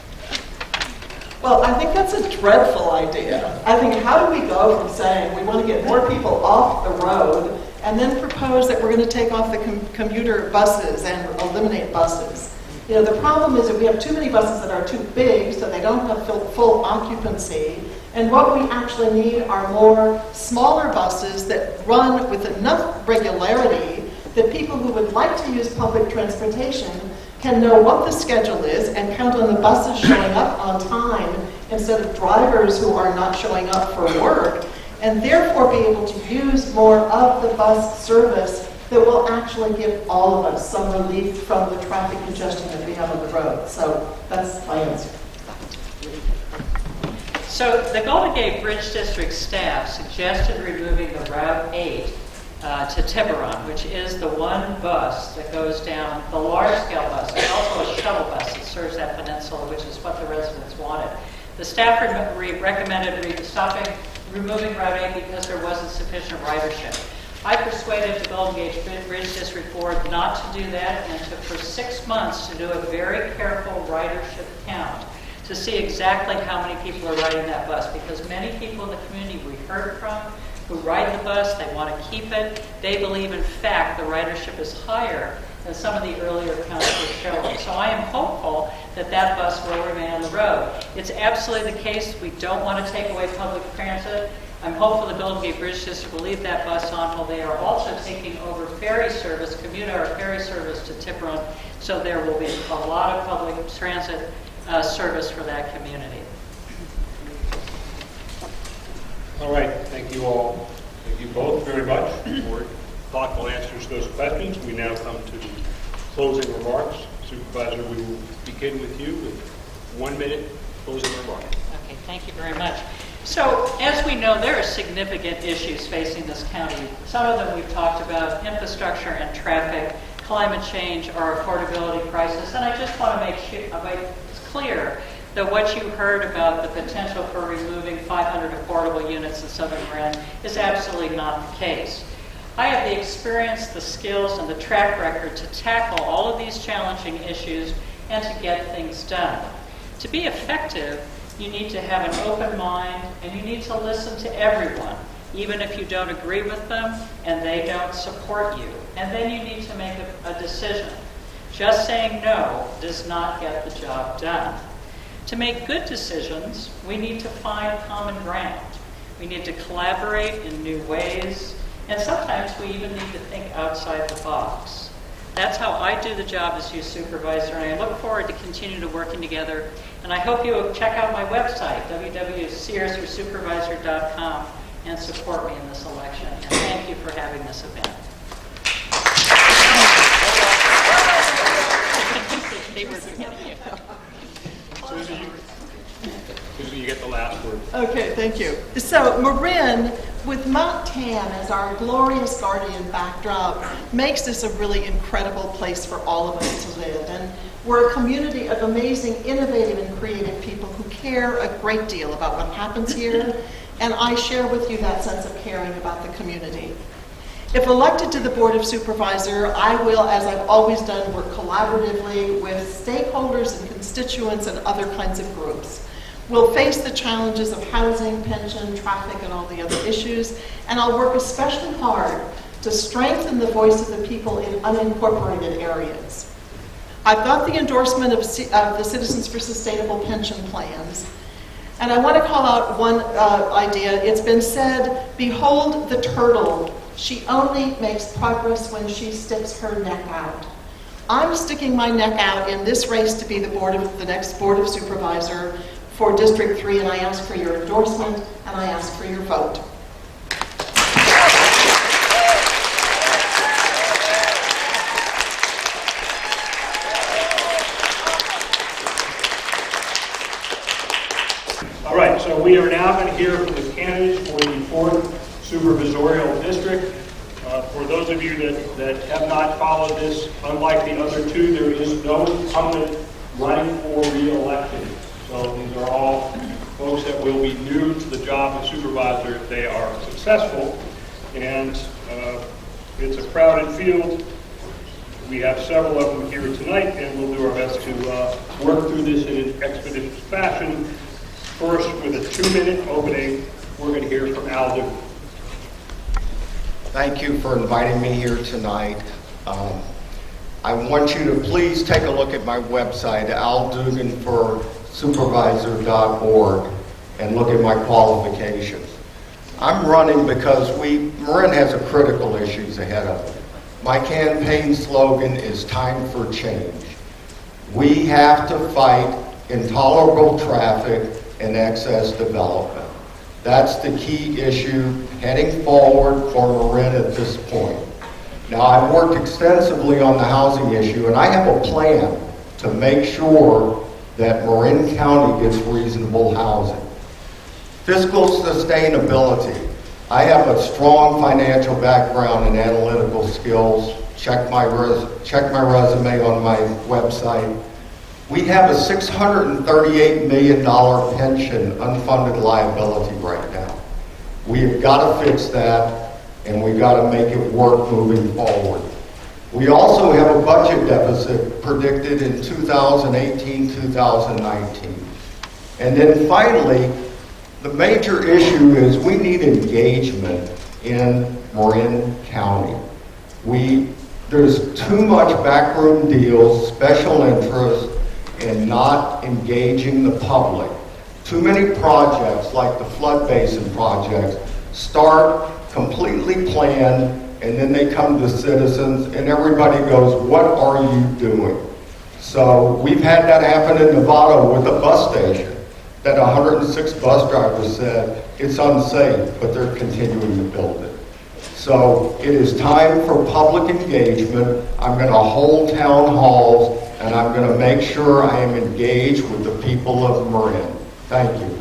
Well, I think that's a dreadful idea. I think how do we go from saying we want to get more people off the road and then propose that we're going to take off the com- commuter buses and eliminate buses? You know, the problem is that we have too many buses that are too big, so they don't have full, full occupancy. And what we actually need are more smaller buses that run with enough regularity that people who would like to use public transportation can know what the schedule is and count on the buses showing up on time instead of drivers who are not showing up for work, and therefore be able to use more of the bus service that will actually give all of us some relief from the traffic congestion that we have on the road. So that's my answer.
So the Golden Gate Bridge District staff suggested removing the Route 8 uh, to Tiburon, which is the one bus that goes down, the large-scale bus. It's also a shuttle bus that serves that peninsula, which is what the residents wanted. The staff re- recommended re- stopping, removing Route 8 because there wasn't sufficient ridership. I persuaded the Golden Gate Bridge District Board not to do that and took for six months, to do a very careful ridership count to see exactly how many people are riding that bus because many people in the community we heard from who ride the bus, they want to keep it. They believe, in fact, the ridership is higher than some of the earlier counts were showing. So I am hopeful that that bus will remain on the road. It's absolutely the case we don't want to take away public transit. I'm hopeful the Golden Gate Bridge District will leave that bus on while they are also taking over ferry service, commuter ferry service to Tiburon, so there will be a lot of public transit uh, service for that community.
All right, thank you all. Thank you both very much for thoughtful answers to those questions. We now come to the closing remarks. Supervisor, we will begin with you with one minute closing remarks.
Okay, thank you very much. So, as we know, there are significant issues facing this county. Some of them we've talked about, infrastructure and traffic, climate change, our affordability crisis, and I just want to make sure, make clear that what you heard about the potential for removing 500 affordable units in Southern Marin is absolutely not the case. I have the experience, the skills, and the track record to tackle all of these challenging issues and to get things done. To be effective, you need to have an open mind and you need to listen to everyone, even if you don't agree with them and they don't support you. And then you need to make a, a decision. Just saying no does not get the job done. To make good decisions, we need to find common ground. We need to collaborate in new ways, and sometimes we even need to think outside the box. That's how I do the job as youth supervisor, and I look forward to continue to working together. And I hope you will check out my website, www.searsforsupervisor.com, and support me in this election. And thank you for having this event.
Susie, you, Susie, you get the last word.
Okay, thank you. So Marin, with Mount Tam as our glorious guardian backdrop, makes this a really incredible place for all of us to live. And we're a community of amazing, innovative, and creative people who care a great deal about what happens here. And I share with you that sense of caring about the community. If elected to the Board of Supervisor, I will, as I've always done, work collaboratively with stakeholders and constituents and other kinds of groups. We'll face the challenges of housing, pension, traffic, and all the other issues, and I'll work especially hard to strengthen the voice of the people in unincorporated areas. I've got the endorsement of, ci- of the Citizens for Sustainable Pension Plans, and I want to call out one uh, idea. It's been said, behold the turtle. She only makes progress when she sticks her neck out. I'm sticking my neck out in this race to be the board of, the next board of supervisor for District 3, and I ask for your endorsement, and I ask for your vote.
All right, so we are now going to hear from the candidates for the fourth supervisorial district. Uh, For those of you that, that have not followed this, unlike the other two, there is no incumbent running for reelection. So these are all folks that will be new to the job of supervisor if they are successful. And uh, it's a crowded field. We have several of them here tonight, and we'll do our best to uh, work through this in an expeditious fashion. First, with a two-minute opening, we're going to hear from Al Dugan.
Thank you for inviting me here tonight. Um, I want you to please take a look at my website, alduganforsupervisor.org, and look at my qualifications. I'm running because we, Marin has a critical issues ahead of it. My campaign slogan is time for change. We have to fight intolerable traffic and excess development. That's the key issue heading forward for Marin at this point. Now, I've worked extensively on the housing issue, and I have a plan to make sure that Marin County gets reasonable housing. Fiscal sustainability. I have a strong financial background and analytical skills. Check my, res- check my resume on my website. We have a $638 million pension unfunded liability right now. We have got to fix that, and we've got to make it work moving forward. We also have a budget deficit predicted in 2018, 2019. And then finally, the major issue is we need engagement in Marin County. We, there's too much backroom deals, special interests, and not engaging the public. Too many projects, like the flood basin projects, start completely planned, and then they come to citizens, and everybody goes, what are you doing? So we've had that happen in Novato with a bus station, that 106 bus drivers said, it's unsafe, but they're continuing to build it. So it is time for public engagement. I'm going to hold town halls, and I'm going to make sure I am engaged with the people of Marin. Thank you.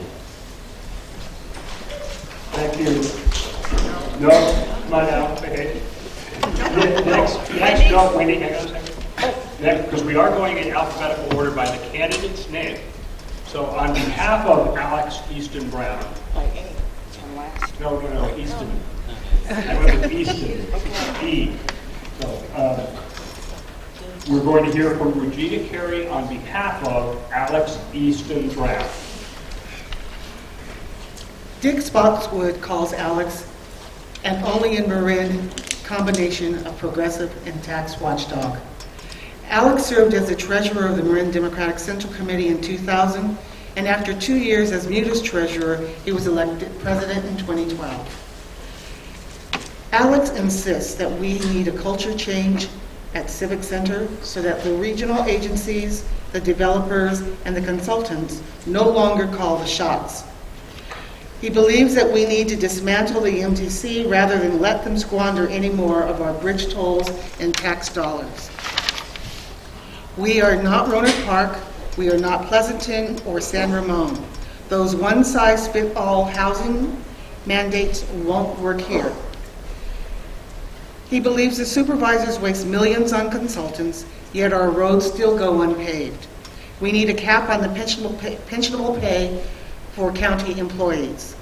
Thank you. No, come on now, okay. Next, next, no, we need, hang on a second. Next, because we are going in alphabetical order by the candidate's name. So on behalf of Alex Easton Brown. No, no, no, Easton. I went with Easton, E. So, uh, we're going to hear from Regina Carey on behalf of Alex Easton Brown.
Dick Spotswood calls Alex an only in Marin combination of progressive and tax watchdog. Alex served as the treasurer of the Marin Democratic Central Committee in 2000. and after two years as Mutis treasurer, he was elected president in 2012. Alex insists that we need a culture change at Civic Center so that the regional agencies, the developers, and the consultants no longer call the shots. He believes that we need to dismantle the MTC rather than let them squander any more of our bridge tolls and tax dollars. We are not Rohnert Park, we are not Pleasanton or San Ramon. Those one-size-fit-all housing mandates won't work here. He believes the supervisors waste millions on consultants, yet our roads still go unpaved. We need a cap on the pensionable pay, pensionable pay for county employees.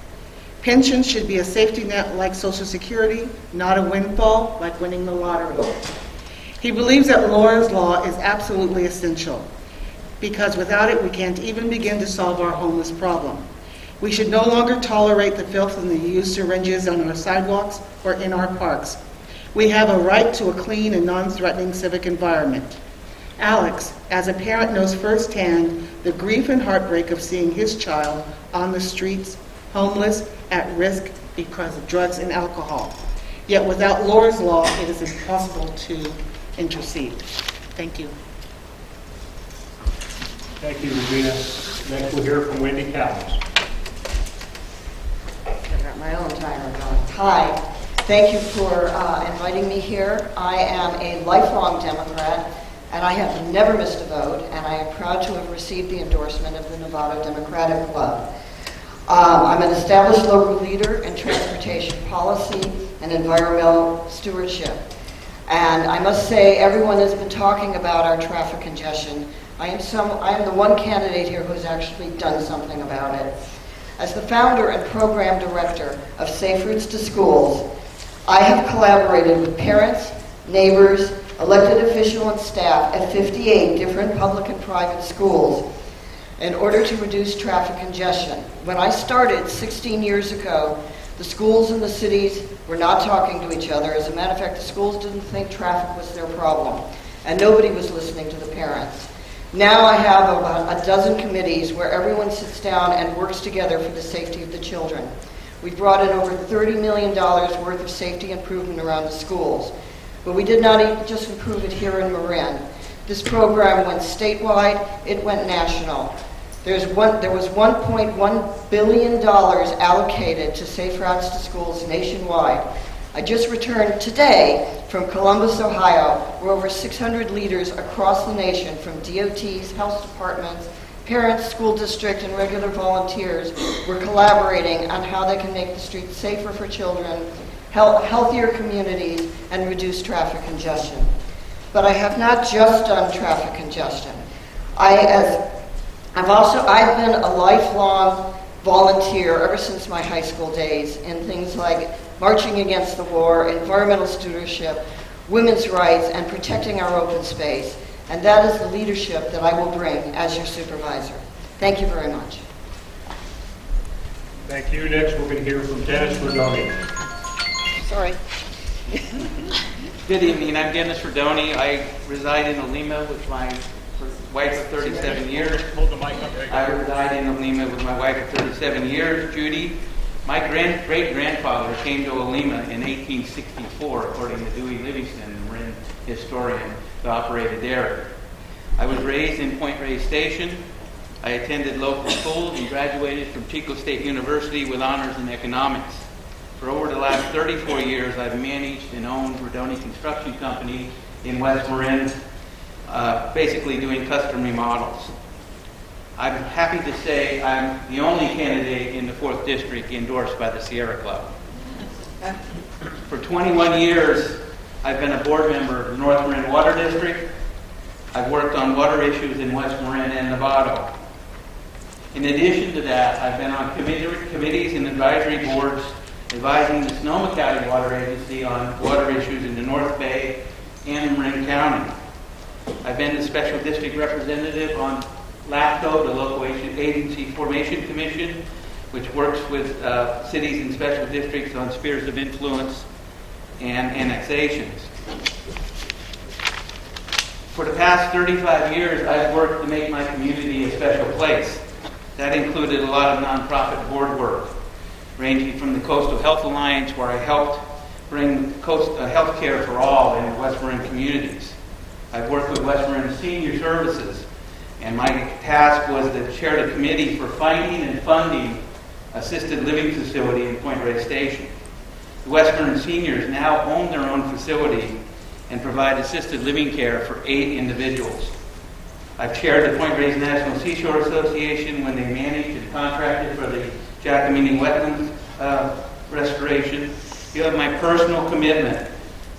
Pensions should be a safety net like Social Security, not a windfall like winning the lottery. He believes that Laura's Law is absolutely essential because without it, we can't even begin to solve our homeless problem. We should no longer tolerate the filth and the used syringes on our sidewalks or in our parks. We have a right to a clean and non-threatening civic environment. Alex, as a parent, knows firsthand the grief and heartbreak of seeing his child on the streets, homeless, at risk because of drugs and alcohol. Yet without Laura's Law, it is impossible to intercede. Thank you.
Thank you, Regina. Next, we'll hear from Wendi Kallins.
I got my own timer going. Hi, thank you for uh, inviting me here. I am a lifelong Democrat, and I have never missed a vote, and I am proud to have received the endorsement of the Novato Democratic Club. Um, I'm an established local leader in transportation policy and environmental stewardship. And I must say, everyone has been talking about our traffic congestion. I am, some, I am the one candidate here who's actually done something about it. As the founder and program director of Safe Routes to Schools, I have collaborated with parents, neighbors, elected officials, and staff at 58 different public and private schools in order to reduce traffic congestion. When I started 16 years ago, the schools in the cities were not talking to each other. As a matter of fact, the schools didn't think traffic was their problem, and nobody was listening to the parents. Now I have about a dozen committees where everyone sits down and works together for the safety of the children. We've brought in over $30 million worth of safety improvement around the schools. But we did not just improve it here in Marin. This program went statewide, it went national. There's one, there was $1.1 billion allocated to safe routes to schools nationwide. I just returned today from Columbus, Ohio, where over 600 leaders across the nation, from DOTs, health departments, parents, school district, and regular volunteers, were collaborating on how they can make the streets safer for children, healthier communities, and reduce traffic congestion. But I have not just done traffic congestion. I, as I've also I've been a lifelong volunteer ever since my high school days in things like marching against the war, environmental stewardship, women's rights, and protecting our open space. And that is the leadership that I will bring as your supervisor. Thank you very much.
Thank you. Next, we're going to hear from Dennis Rodoni.
Sorry.
Good evening. I'm Dennis Rodoni. I reside in Olema with my wife of 37 years.
Hold the mic up.
I reside in Olema with my wife of 37 years, Judy. My grand, great grandfather came to Olema in 1864, according to Dewey Livingston, the Marin historian who operated there. I was raised in Point Reyes Station. I attended local schools and graduated from Chico State University with honors in economics. For over the last 34 years, I've managed and owned Rodoni Construction Company in West Marin, uh, basically doing custom remodels. I'm happy to say I'm the only candidate in the 4th District endorsed by the Sierra Club. For 21 years, I've been a board member of the North Marin Water District. I've worked on water issues in West Marin and Novato. In addition to that, I've been on committees and advisory boards advising the Sonoma County Water Agency on water issues in the North Bay and Marin County. I've been the special district representative on LAFCO, the Local Agency Formation Commission, which works with uh, cities and special districts on spheres of influence and annexations. For the past 35 years, I've worked to make my community a special place. That included a lot of nonprofit board work, ranging from the Coastal Health Alliance, where I helped bring coast, uh, health care for all in West Marin communities. I've worked with West Marin Senior Services, and my task was to chair the committee for finding and funding assisted living facility in Point Reyes Station. The West Marin seniors now own their own facility and provide assisted living care for eight individuals. I've chaired the Point Reyes National Seashore Association when they managed and contracted for the Giacomini Wetlands uh, restoration. You have my personal commitment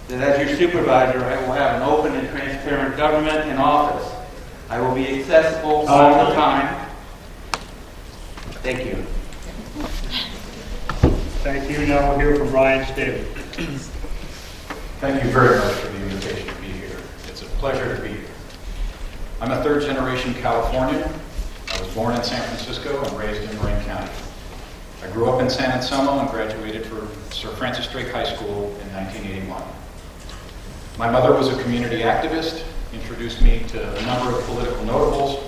that as your supervisor, I will have an open and transparent government in office. I will be accessible all the time. Thank you.
Thank you. Now we'll hear from Brian Staley.
Thank you very much for the invitation to be here. It's a pleasure to be here. I'm a third generation Californian. I was born in San Francisco and raised in Marin County. I grew up in San Anselmo and graduated from Sir Francis Drake High School in 1981. My mother was a community activist, introduced me to a number of political notables,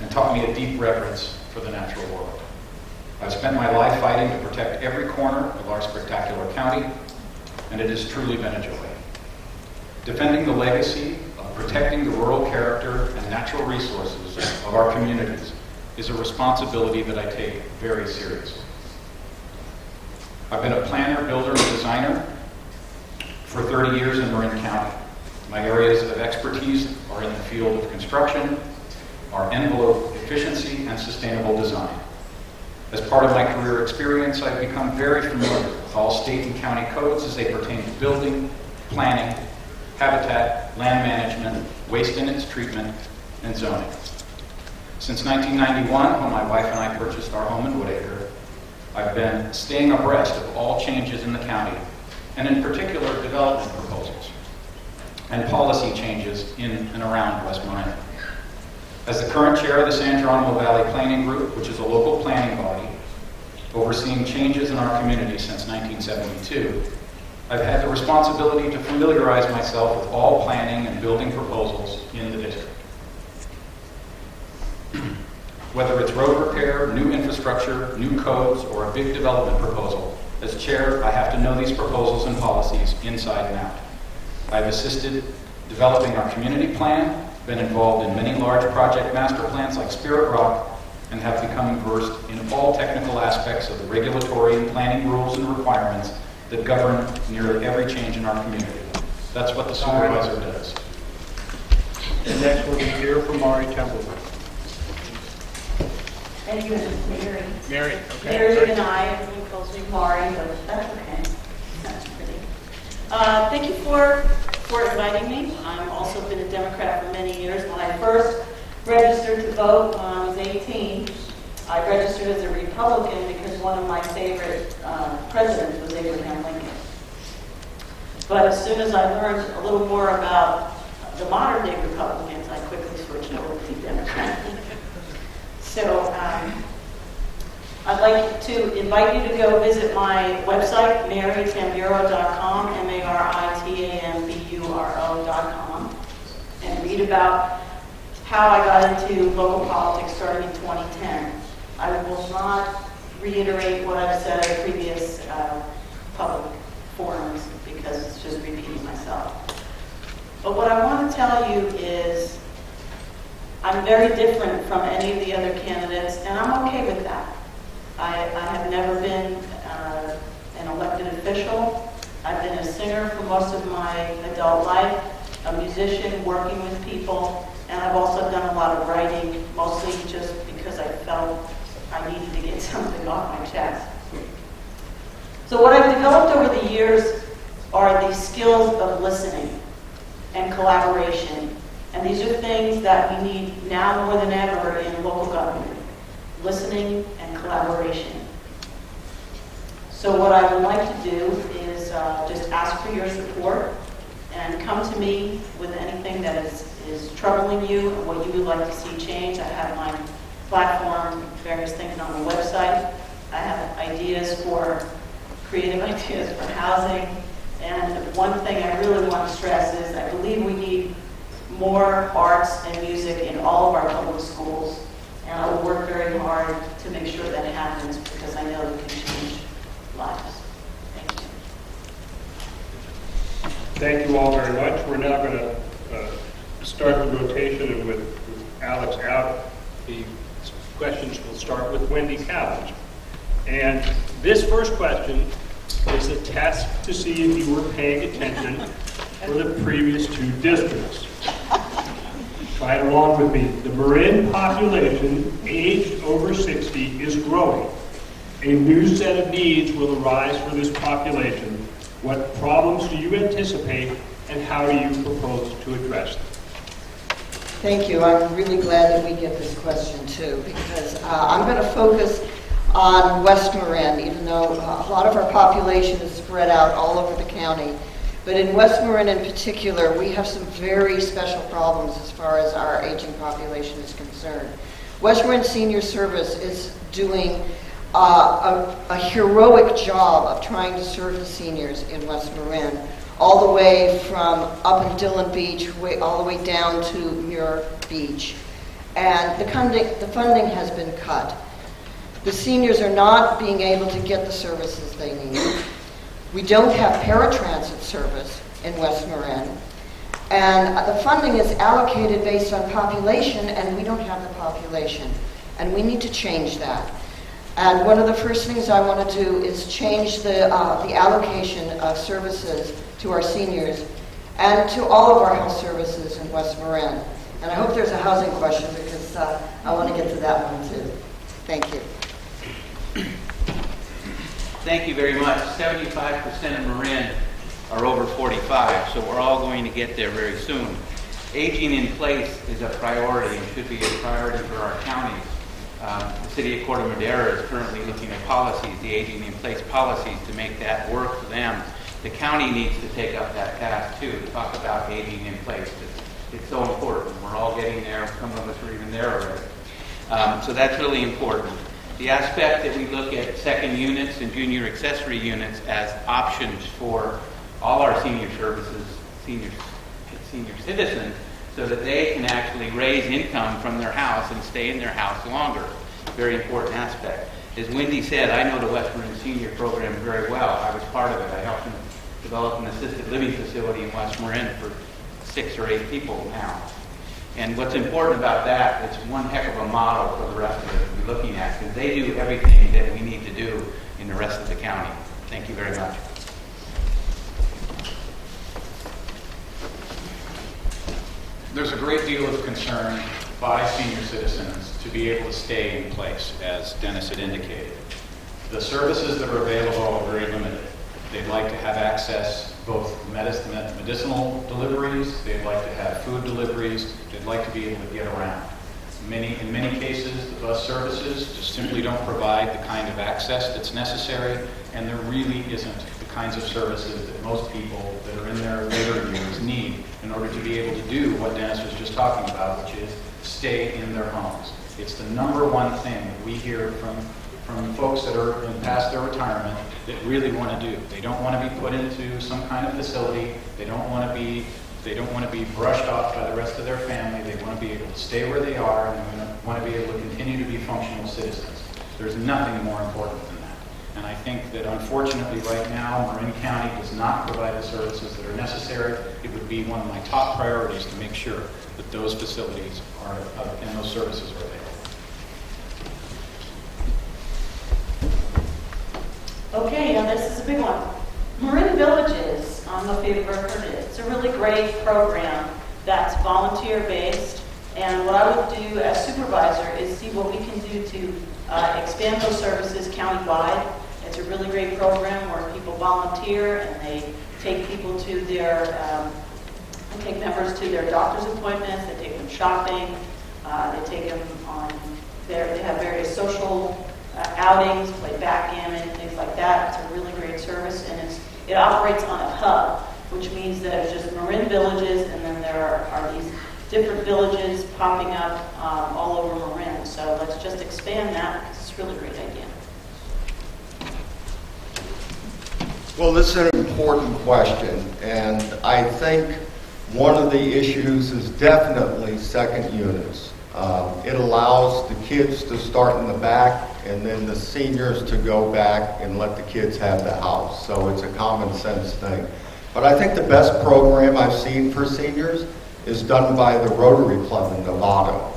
and taught me a deep reverence for the natural world. I've spent my life fighting to protect every corner of our spectacular county, and it has truly been a joy. Defending the legacy protecting the rural character and natural resources of our communities is a responsibility that I take very seriously. I've been a planner, builder, and designer for 30 years in Marin County. My areas of expertise are in the field of construction, our envelope efficiency, and sustainable design. As part of my career experience, I've become very familiar with all state and county codes as they pertain to building, planning, habitat, land management, waste and its treatment, and zoning. Since 1991, when my wife and I purchased our home in Woodacre, I've been staying abreast of all changes in the county, and in particular, development proposals and policy changes in and around West Marin. As the current chair of the San Geronimo Valley Planning Group, which is a local planning body overseeing changes in our community since 1972, I've had the responsibility to familiarize myself with all planning and building proposals in the district. Whether it's road repair, new infrastructure, new codes, or a big development proposal, as chair, I have to know these proposals and policies inside and out. I've assisted developing our community plan, been involved in many large project master plans like Spirit Rock, and have become versed in all technical aspects of the regulatory and planning rules and requirements that govern nearly every change in our community. That's what the supervisor does.
And next we'll hear from Mari Templeman.
Thank you, Mrs. Mary.
Mary, okay.
Mary and I, everyone calls me Mari, but that's okay. That's pretty. Uh, Thank you for, for inviting me. I've also been a Democrat for many years. When I first registered to vote when I was 18, I registered as a Republican because one of my favorite uh, presidents was Abraham Lincoln. But as soon as I learned a little more about the modern day Republicans, I quickly switched over to Democrat. So um, I'd like to invite you to go visit my website, maritamburo.com, M-A-R-I-T-A-M-B-U-R-O.com, and read about how I got into local politics starting in 2010. I will not reiterate what I've said at previous uh, public forums because it's just repeating myself. But what I want to tell you is I'm very different from any of the other candidates, and I'm okay with that. I, I have never been uh, an elected official. I've been a singer for most of my adult life, a musician working with people, and I've also done a lot of writing, mostly just because I felt I needed to get something off my chest. So what I've developed over the years are the skills of listening and collaboration. And these are things that we need now more than ever in local government. Listening and collaboration. So what I would like to do is uh, just ask for your support and come to me with anything that is, is troubling you and what you would like to see change. I have my platform, various things on the website. I have ideas for creative ideas for housing. And one thing I really want to stress is I believe we need more arts and music in all of our public schools. And I will work very hard to make sure that happens because I know it can change lives. Thank you.
Thank you all very much. We're now going to uh, start the rotation, with with Alex out, the questions We'll start with Wendi Kallins. And this first question is a test to see if you were paying attention for the previous two districts. Try it along with me. The Marin population aged over 60 is growing. A new set of needs will arise for this population. What problems do you anticipate and how do you propose to address them?
Thank you. I'm really glad that we get this question too, because uh, I'm going to focus on West Marin, even though uh, a lot of our population is spread out all over the county. But in West Marin in particular, we have some very special problems as far as our aging population is concerned. West Marin Senior Service is doing uh, a, a heroic job of trying to serve the seniors in West Marin all the way from up in Dillon Beach, way, all the way down to Muir Beach. And the funding, the funding has been cut. The seniors are not being able to get the services they need. We don't have paratransit service in West Marin. And the funding is allocated based on population, and we don't have the population. And we need to change that. And one of the first things I want to do is change the, uh, the allocation of services to our seniors and to all of our health services in West Marin. And I hope there's a housing question because uh, I want to get to that one too. Thank you.
Thank you very much. 75% of Marin are over 45, so we're all going to get there very soon. Aging in place is a priority and should be a priority for our counties. Um, the city of Corte Madera is currently looking at policies, the aging in place policies, to make that work for them. The county needs to take up that task too, to talk about aging in place. It's, so important. We're all getting there. Some of us are even there already. Um, so that's really important. The aspect that we look at second units and junior accessory units as options for all our senior services, senior, senior citizens, so that they can actually raise income from their house and stay in their house longer. Very important aspect. As Wendi said, I know the West Senior Program very well. I was part of it. I helped them develop an assisted living facility in West Marin for six or eight people now. And what's important about that, it's one heck of a model for the rest of us to be looking at, because they do everything that we need to do in the rest of the county. Thank you very much.
There's a great deal of concern by senior citizens to be able to stay in place, as Dennis had indicated. The services that are available are very limited. They'd like to have access both medicinal deliveries, they'd like to have food deliveries, they'd like to be able to get around. Many, in many cases, the bus services just simply don't provide the kind of access that's necessary, and there really isn't the kinds of services that most people that are in their later years need in order to be able to do what Dennis was just talking about, which is stay in their homes. It's the number one thing that we hear from, from folks that are past their retirement that really want to do. They don't want to be put into some kind of facility. They don't want to be they don't want to be brushed off by the rest of their family. They want to be able to stay where they are and they want to be able to continue to be functional citizens. There's nothing more important than that. And I think that unfortunately right now, Marin County does not provide the services that are necessary. It would be one of my top priorities to make sure that those facilities are, uh, and those services are available.
Okay, now this is a big one. Marin Villages, I don't know if you've ever heard of it. It's a really great program that's volunteer-based. And what I would do as supervisor is see what we can do to uh, expand those services countywide. It's a really great program where people volunteer and they take people to their, um, take members to their doctor's appointments, they take them shopping, uh, they take them on their, they have various social uh, outings, play backgammon, like that. It's a really great service, and it's, it operates on a hub, which means that it's just Marin villages, and then there are, are these different villages popping up um, all over Marin. So let's just expand that. It's a really great idea.
Well, this is an important question, and I think one of the issues is definitely second units. Um, It allows the kids to start in the back and then the seniors to go back and let the kids have the house. So it's a common sense thing. But I think the best program I've seen for seniors is done by the Rotary Club in Novato.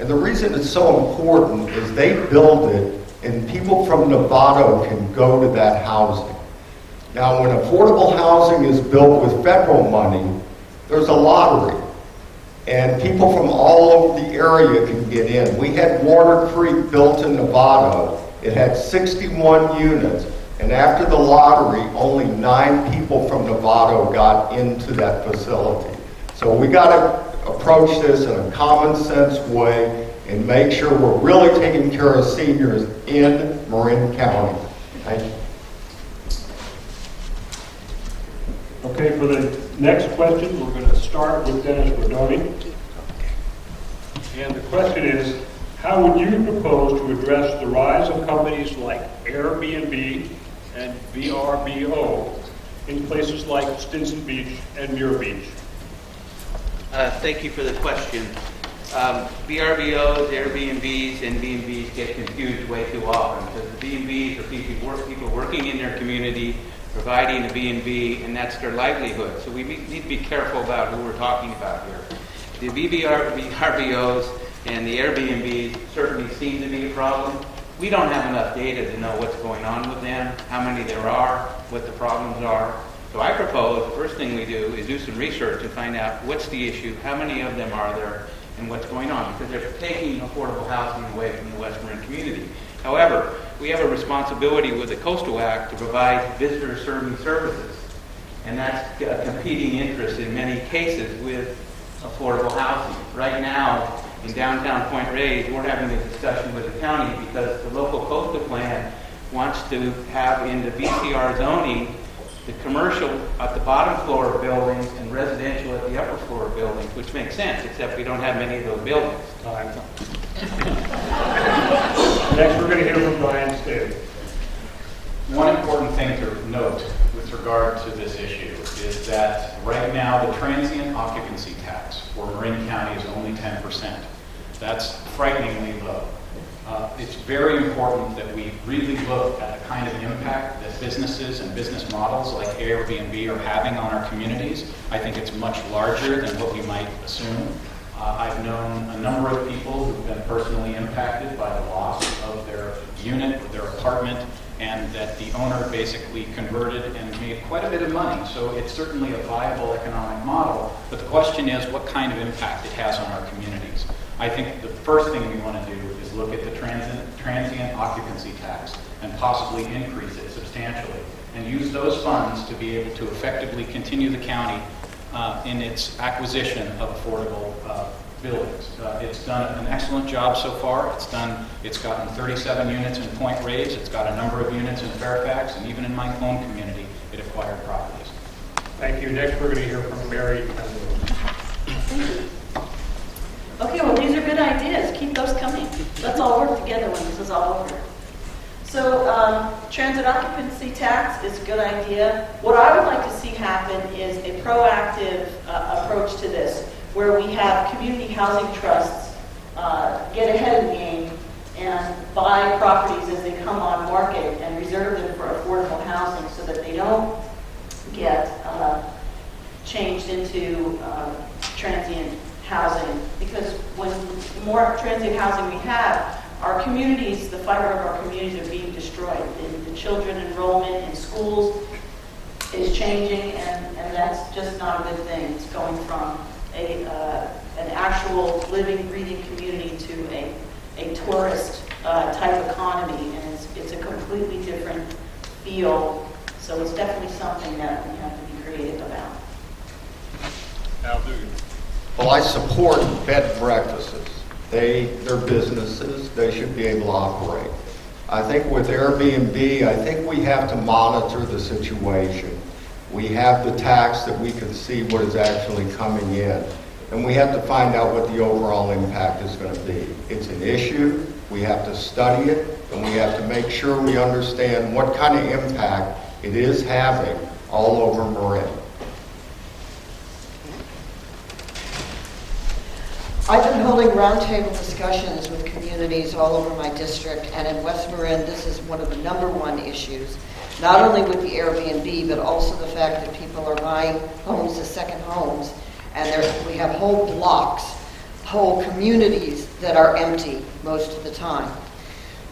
And the reason it's so important is they build it and people from Novato can go to that housing. Now, when affordable housing is built with federal money, there's a lottery. And people from all over the area can get in. We had Warner Creek built in Novato. It had 61 units. And after the lottery, only nine people from Novato got into that facility. So we got to approach this in a common sense way and make sure we're really taking care of seniors in Marin County. Thank you.
Okay, for the next question, we're going to start with Dennis Rodoni. And the question is, how would you propose to address the rise of companies like Airbnb and VRBO in places like Stinson Beach and Muir Beach?
Uh, Thank you for the question. Um, VRBOs, Airbnbs, and B&Bs get confused way too often because the B&Bs are people, work, people working in their community, providing a B&B, and that's their livelihood. So we need to be careful about who we're talking about here. The VBR, VRBOs and the Airbnbs certainly seem to be a problem. We don't have enough data to know what's going on with them, how many there are, what the problems are. So I propose, the first thing we do is do some research and find out what's the issue, how many of them are there, and what's going on, because they're taking affordable housing away from the West Marin community. However, we have a responsibility with the Coastal Act to provide visitor serving services, and that's a competing interest in many cases with affordable housing. Right now, in downtown Point Reyes, we're having a discussion with the county because the local coastal plan wants to have in the VCR zoning the commercial at the bottom floor of buildings and residential at the upper floor of buildings, which makes sense, except we don't have many of those buildings.
Next, we're going to hear from Brian Staley.
One important thing to note with regard to this issue is that right now, the transient occupancy tax for Marin County is only 10%. That's frighteningly low. Uh, It's very important that we really look at the kind of impact that businesses and business models like Airbnb are having on our communities. I think it's much larger than what we might assume. Uh, I've known a number of people who've been personally impacted by the loss of their unit, their apartment, and that the owner basically converted and made quite a bit of money. So it's certainly a viable economic model, but the question is what kind of impact it has on our communities. I think the first thing we want to do is look at the transient, transient occupancy tax and possibly increase it substantially and use those funds to be able to effectively continue the county uh, in its acquisition of affordable uh, buildings. Uh, It's done an excellent job so far. It's done, it's gotten 37 units in Point Reyes, it's got a number of units in Fairfax, and even in my own community, it acquired properties.
Thank you. Next, we're going to hear from Mari Thank you.
Okay, well, these are good ideas. Keep those coming. Let's all work together when this is all over. So, um, transit occupancy tax is a good idea. What I would like to see happen is a proactive uh, approach to this, where we have community housing trusts uh, get ahead of the game and buy properties as they come on market and reserve them for affordable housing so that they don't get uh, changed into uh, transient housing. Because when the more transient housing we have, our communities, the fiber of our communities are being destroyed. The, the children enrollment in schools is changing, and, and that's just not a good thing. It's going from a, uh, an actual living, breathing community to a, a tourist uh, type economy, and it's, it's a completely different feel. So it's definitely something that we have to be creative about.
Al Dugan.
Well, I support bed and breakfasts. They, they're businesses, they should be able to operate. I think with Airbnb, I think we have to monitor the situation. We have the tax that we can see what is actually coming in. And we have to find out what the overall impact is going to be. It's an issue, we have to study it, and we have to make sure we understand what kind of impact it is having all over Marin.
I've been holding roundtable discussions with communities all over my district, and in West Marin, this is one of the number one issues. Not only with the Airbnb, but also the fact that people are buying homes as second homes, and there, we have whole blocks, whole communities that are empty most of the time.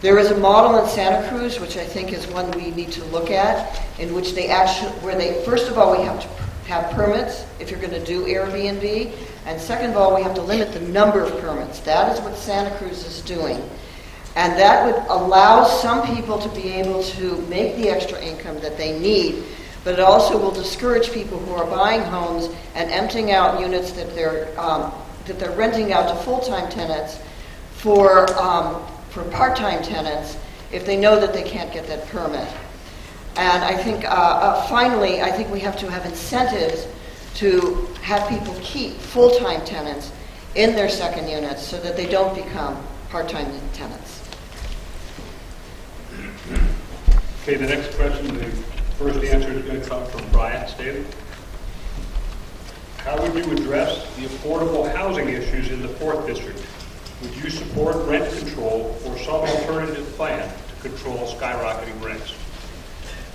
There is a model in Santa Cruz, which I think is one we need to look at, in which they actually, where they, first of all, we have to have permits if you're going to do Airbnb, and second of all, we have to limit the number of permits. That is what Santa Cruz is doing. And that would allow some people to be able to make the extra income that they need, but it also will discourage people who are buying homes and emptying out units that they're, um, that they're renting out to full-time tenants for, um, for part-time tenants if they know that they can't get that permit. And I think, uh, uh, finally, I think we have to have incentives to have people keep full-time tenants in their second units so that they don't become part-time tenants.
Okay, the next question, the first answer is going to come from Brian Staley. How would you address the affordable housing issues in the fourth district? Would you support rent control or some alternative plan to control skyrocketing rents?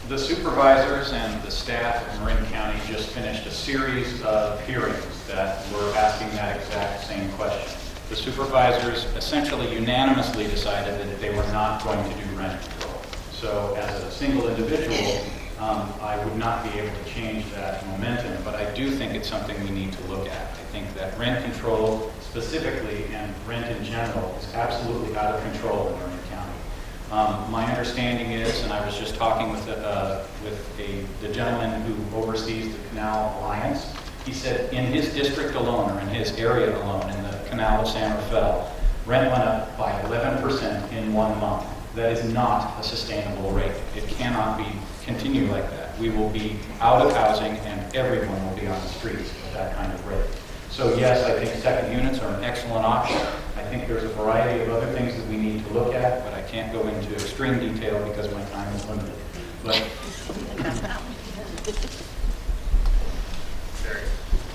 The supervisors and the staff of Marin County just finished a series of hearings that were asking that exact same question. The supervisors essentially unanimously decided that they were not going to do rent control. So as a single individual, um, I would not be able to change that momentum, but I do think it's something we need to look at. I think that rent control specifically and rent in general is absolutely out of control in Marin County. Um, my understanding is, and I was just talking with, uh, with a, the gentleman who oversees the Canal Alliance, he said in his district alone, or in his area alone, in the Canal of San Rafael, rent went up by 11% in one month. That is not a sustainable rate. It cannot be continue like that. We will be out of housing and everyone will be on the streets at that kind of rate. So yes, I think second units are an excellent option. I think there's a variety of other things that we need look at, but I can't go into extreme detail because my time is limited. But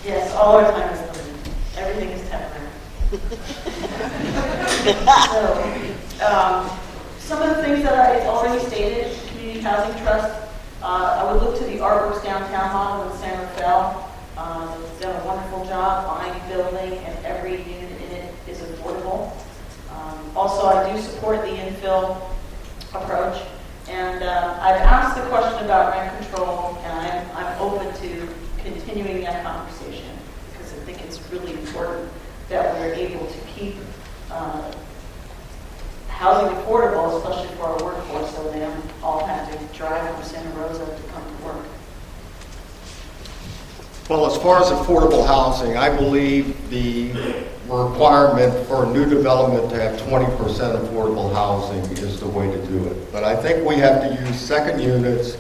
Yes, all our time is limited. Everything is temporary. So, um, some of the things that I already stated, Community Housing Trust, uh, I would look to the Artworks Downtown model in San Rafael. Uh, It's done a wonderful job buying building, and every unit in it is affordable. Also, I do support the infill approach, and uh, I've asked the question about rent control, and I'm, I'm open to continuing that conversation, because I think it's really important that we're able to keep uh, housing affordable, especially for our workforce, so they don't all have to drive from Santa Rosa to come to work.
Well, as far as affordable housing, I believe the requirement for a new development to have 20% affordable housing is the way to do it. But I think we have to use second units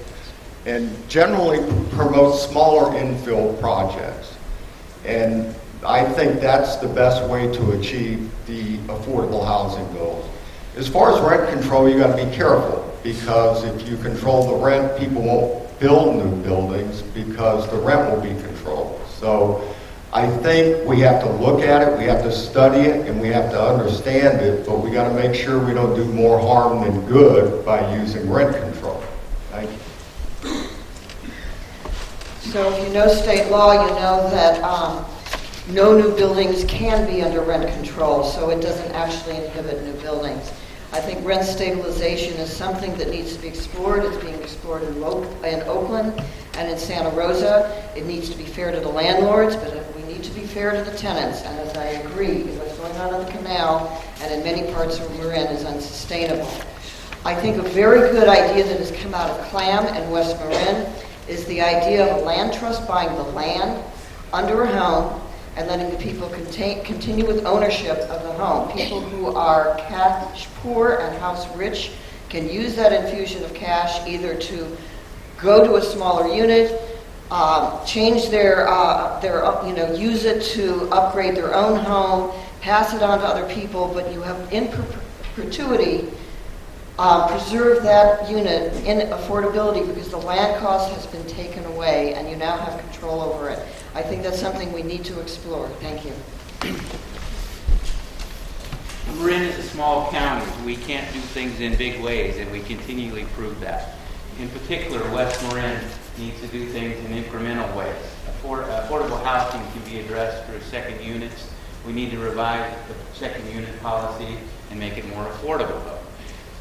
and generally promote smaller infill projects. And I think that's the best way to achieve the affordable housing goals. As far as rent control, you got to be careful because if you control the rent, people won't build new buildings because the rent will be controlled. So I think we have to look at it, we have to study it, and we have to understand it, but we got to make sure we don't do more harm than good by using rent control. Thank you.
So if you know state law, you know that um, no new buildings can be under rent control, so it doesn't actually inhibit new buildings. I think rent stabilization is something that needs to be explored. It's being explored in, in Oakland and in Santa Rosa. It needs to be fair to the landlords, but we to be fair to the tenants. And as I agree, what's going on in the canal and in many parts of Marin is unsustainable. I think a very good idea that has come out of CLAM and West Marin is the idea of a land trust buying the land under a home and letting the people contain, continue with ownership of the home. People who are cash poor and house rich can use that infusion of cash either to go to a smaller unit, um, change their, uh, their, uh, you know, use it to upgrade their own home, pass it on to other people, but you have in per- perpetuity uh, preserve that unit in affordability because the land cost has been taken away and you now have control over it. I think that's something we need to explore. Thank you.
Marin is a small county. We can't do things in big ways, and we continually prove that. In particular, West Marin needs to do things in incremental ways. Affor- Affordable housing can be addressed through second units. We need to revise the second unit policy and make it more affordable. Though.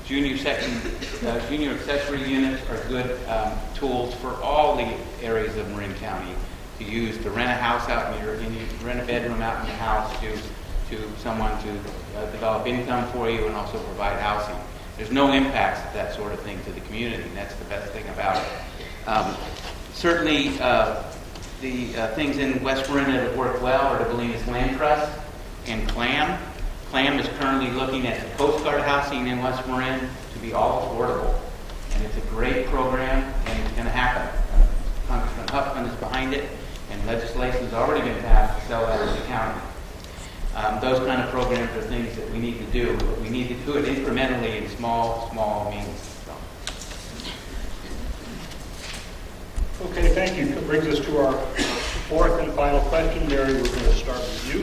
Junior second, uh, junior accessory units are good um, tools for all the areas of Marin County to use to rent a house out in your, in your, rent a bedroom out in your house to, to someone to uh, develop income for you and also provide housing. There's no impacts of that sort of thing to the community, and that's the best thing about it. Um, certainly, uh, the uh, things in West Marin that have worked well are the Bolinas Land Trust and CLAM. CLAM is currently looking at the Coast Guard housing in West Marin to be all affordable. And it's a great program, and it's going to happen. Congressman Huffman is behind it, and legislation has already been passed to sell that in the county. Um, those kind of programs are things that we need to do, but we need to do it incrementally in small, small means. So.
Okay, thank you. That brings us to our fourth and final question. Mari, we're going to start with you.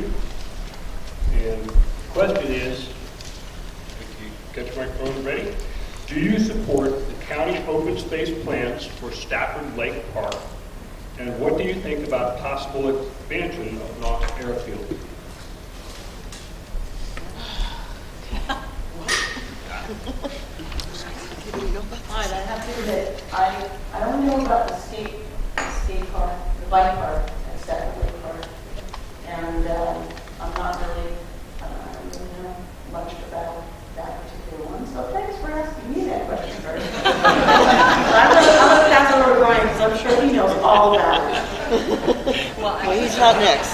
And the question is, if you get your microphone ready, do you support the county open space plans for Stafford Lake Park? And what do you think about possible expansion of Gnoss Airfield?
Hi, I have to admit, I, I don't know about the skate, the skate park, the bike park at Stafford Lake Park. And um, I'm not really, uh, I don't really know much about that particular one. So thanks for asking me that question first. I'm gonna, I'm gonna pass over to Brian, because I'm sure he knows all about it.
Well, he's not next.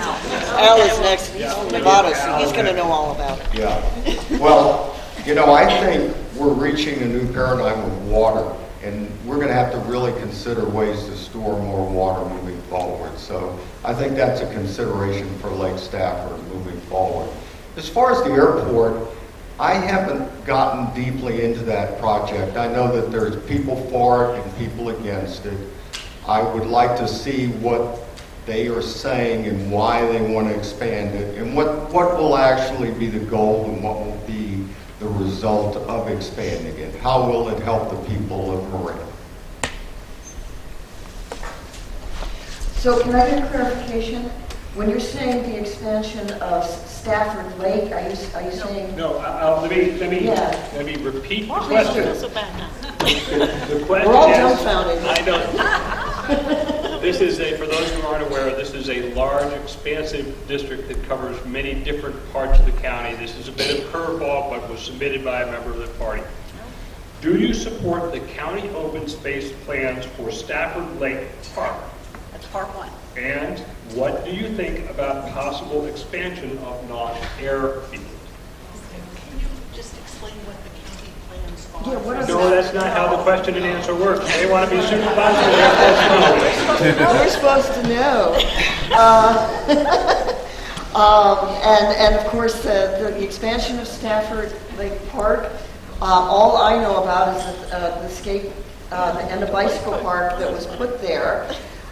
Al is next, he's from Novato, so he's going to know all about it.
Yeah. Well, you know, I think we're reaching a new paradigm with water, and we're going to have to really consider ways to store more water moving forward. So I think that's a consideration for Lake Stafford moving forward. As far as the airport, I haven't gotten deeply into that project. I know that there's people for it and people against it. I would like to see what they are saying and why they want to expand it, and what, what will actually be the goal and what will be result of expanding it. How will it help the people of Marin?
So can I get clarification? When you're saying the expansion of Stafford Lake, are you, are you saying?
No, I- I'll, let me, let me,
Yeah.
let me repeat the question.
don't feel so bad now.
The question
We're all
is-
dumbfounded.
I know. This is a, for those who aren't aware, this is a large, expansive district that covers many different parts of the county. This is a bit of curveball, but was submitted by a member of the party. Do you support the county open space plans for Stafford Lake Park?
That's part one.
And what do you think about possible expansion of Gnoss Airfield?
Can you just explain what the county plans are?
Yeah,
No, that's not how the question and answer works. They want to be supervised, they're supposed to know.
We're supposed to know. Uh, um, And, and of course, the, the expansion of Stafford Lake Park, uh, all I know about is the, uh, the skate uh, and the bicycle park that was put there.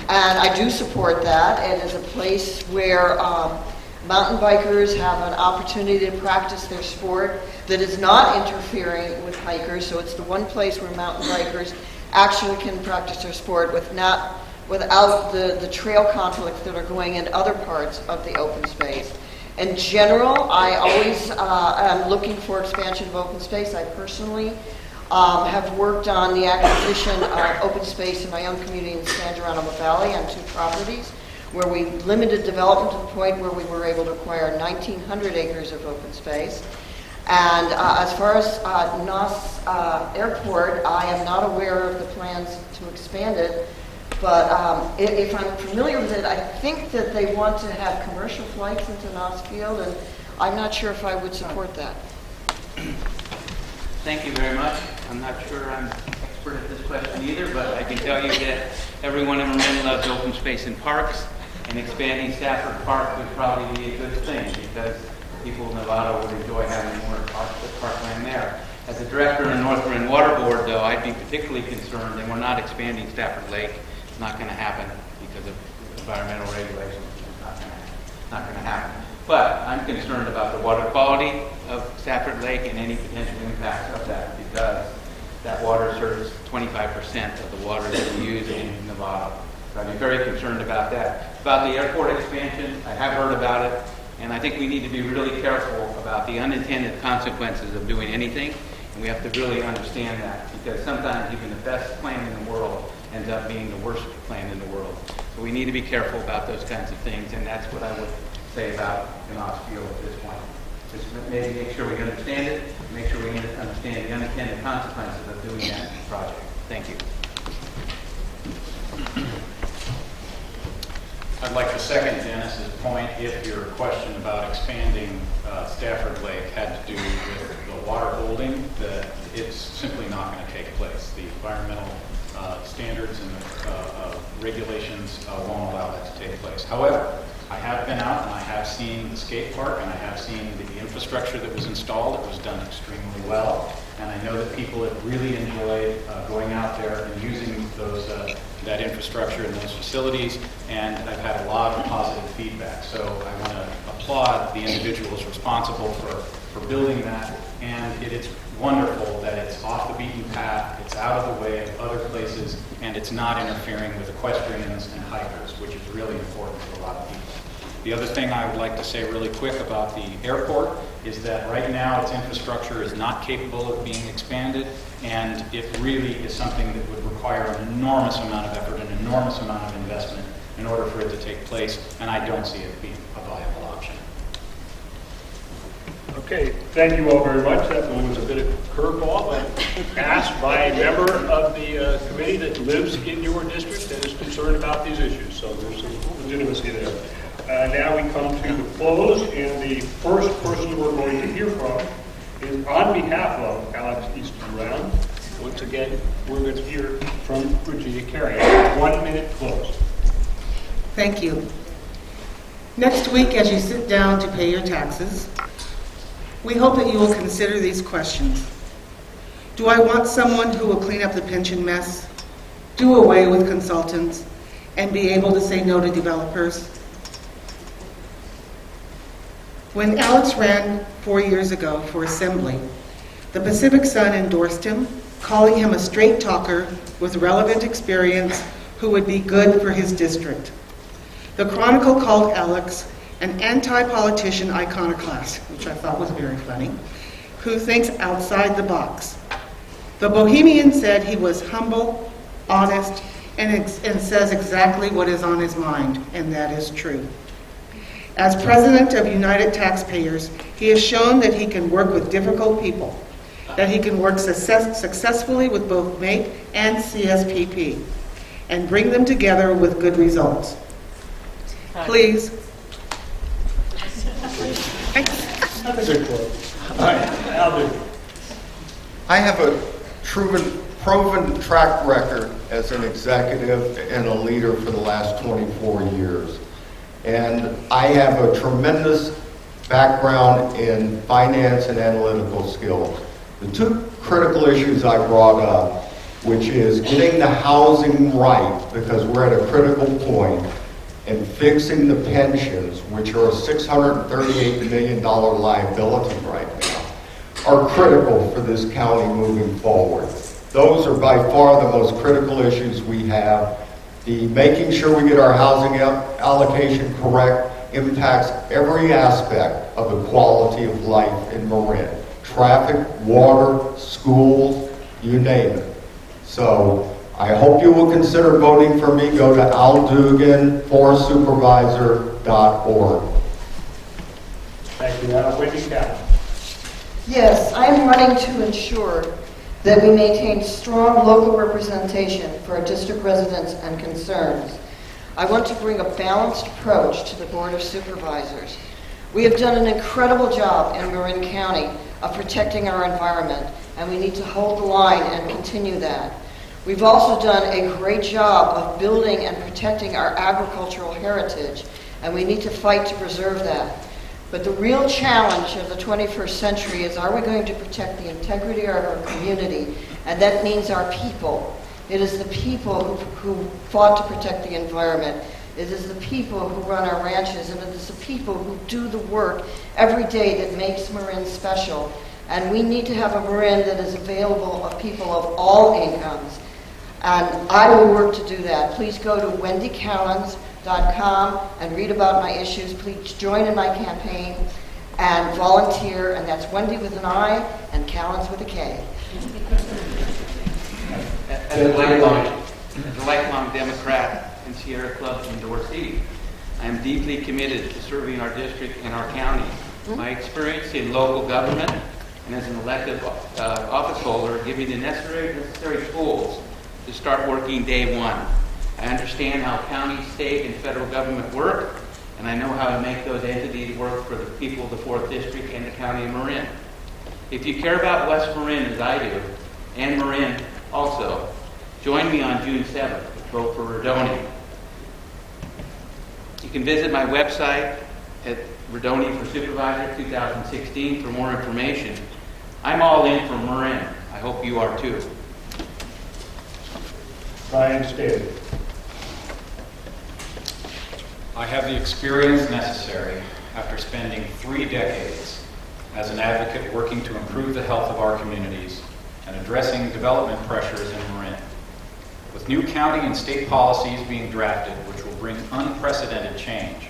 And I do support that. It is a place where um, mountain bikers have an opportunity to practice their sport that is not interfering with hikers. So it's the one place where mountain bikers actually can practice their sport with not, without the, the trail conflicts that are going in other parts of the open space. In general, I always uh, am looking for expansion of open space. I personally um, have worked on the acquisition of open space in my own community in San Geronimo Valley on two properties, where we limited development to the point where we were able to acquire 1,900 acres of open space. And uh, as far as uh, Gnoss uh, Airport, I am not aware of the plans to expand it, but um, i- if I'm familiar with it, I think that they want to have commercial flights into Gnoss Field, and I'm not sure if I would support that.
Thank you very much. I'm not sure I'm expert at this question either, but I can tell you that everyone in Marin loves open space and parks, and expanding Stafford Park would probably be a good thing because people in Novato would enjoy having more park, parkland there. As a director in North Marin Water Board, though, I'd be particularly concerned, and we're not expanding Stafford Lake. It's not going to happen because of environmental regulations. It's not going to, not going to happen. But I'm concerned about the water quality of Stafford Lake and any potential impacts of that because that water serves 25% of the water that we use in Novato. So I'd be very concerned about that. About the airport expansion, I have heard about it, and I think we need to be really careful about the unintended consequences of doing anything, and we have to really understand that because sometimes even the best plan in the world ends up being the worst plan in the world. So we need to be careful about those kinds of things, and that's what I would say about Gnoss Field at this point. Just maybe make sure we understand it, make sure we understand the unintended consequences of doing that project. Thank you.
I'd like to second Dennis's point if your question about expanding uh, Stafford Lake had to do with the water holding, that it's simply not going to take place. The environmental uh, standards and the uh, uh, regulations uh, won't allow that to take place. However, I have been out and I have seen the skate park and I have seen the infrastructure that was installed. It was done extremely well. And I know that people have really enjoyed uh, going out there and using those, uh, that infrastructure and those facilities. And I've had a lot of positive feedback. So I want to applaud the individuals responsible for, for building that. And it is wonderful that it's off the beaten path, it's out of the way of other places, and it's not interfering with equestrians and hikers, which is really important to a lot of people. The other thing I would like to say really quick about the airport is that right now its infrastructure is not capable of being expanded, and it really is something that would require an enormous amount of effort, an enormous amount of investment in order for it to take place, and I don't see it being a viable option.
Okay, thank you all very much. That was a bit of a curveball, but asked by a member of the uh, committee that lives in your district and is concerned about these issues, so there's some legitimacy there. Uh, Now we come to the close, and the first person we're going to hear from is on behalf of Alex Easton Brown. Once again, we're going to hear from Virginia Carey. One minute close.
Thank you. Next week, as you sit down to pay your taxes, we hope that you will consider these questions. Do I want someone who will clean up the pension mess, do away with consultants, and be able to say no to developers? When Alex ran four years ago for Assembly, the Pacific Sun endorsed him, calling him a straight talker with relevant experience who would be good for his district. The Chronicle called Alex an anti-politician iconoclast, which I thought was very funny, who thinks outside the box. The Bohemian said he was humble, honest, and, ex- and says exactly what is on his mind, and that is true. As president of United Taxpayers, he has shown that he can work with difficult people, that he can work success- successfully with both MAPE and CSPP, and bring them together with good results. Please.
That's a good quote. All right, Alvin.
I have a proven, proven track record as an executive and a leader for the last 24 years. And I have a tremendous background in finance and analytical skills. The two critical issues I brought up, which is getting the housing right, because we're at a critical point, and fixing the pensions, which are a $638 million liability right now, are critical for this county moving forward. Those are by far the most critical issues we have. The making sure we get our housing allocation correct impacts every aspect of the quality of life in Marin. Traffic, water, schools, you name it. So I hope you will consider voting for me. Go to aldugan4supervisor.org.
Thank you. Now, Wendi Capps.
Yes, I am running to ensure that we maintain strong local representation for our district residents and concerns. I want to bring a balanced approach to the Board of Supervisors. We have done an incredible job in Marin County of protecting our environment, and we need to hold the line and continue that. We've also done a great job of building and protecting our agricultural heritage, and we need to fight to preserve that. But the real challenge of the 21st century is are we going to protect the integrity of our community? And that means our people. It is the people who, who fought to protect the environment. It is the people who run our ranches, and it is the people who do the work every day that makes Marin special. And we need to have a Marin that is available of people of all incomes. And I will work to do that. Please go to wendikallins.com and read about my issues. Please join in my campaign and volunteer, and that's Wendi with an I and Kallins with a K.
As a lifelong, as a lifelong Democrat and Sierra Club endorsee, I am deeply committed to serving our district and our county. My experience in local government and as an elected uh, office holder give me the necessary, necessary tools to start working day one. I understand how county, state, and federal government work, and I know how to make those entities work for the people of the 4th District and the County of Marin. If you care about West Marin as I do, and Marin also, join me on June 7th. to Vote for Rodoni. You can visit my website at Rodoni for Supervisor 2016 for more information. I'm all in for Marin. I hope you are too.
Brian Staley.
I have the experience necessary after spending three decades as an advocate working to improve the health of our communities and addressing development pressures in Marin. With new county and state policies being drafted, which will bring unprecedented change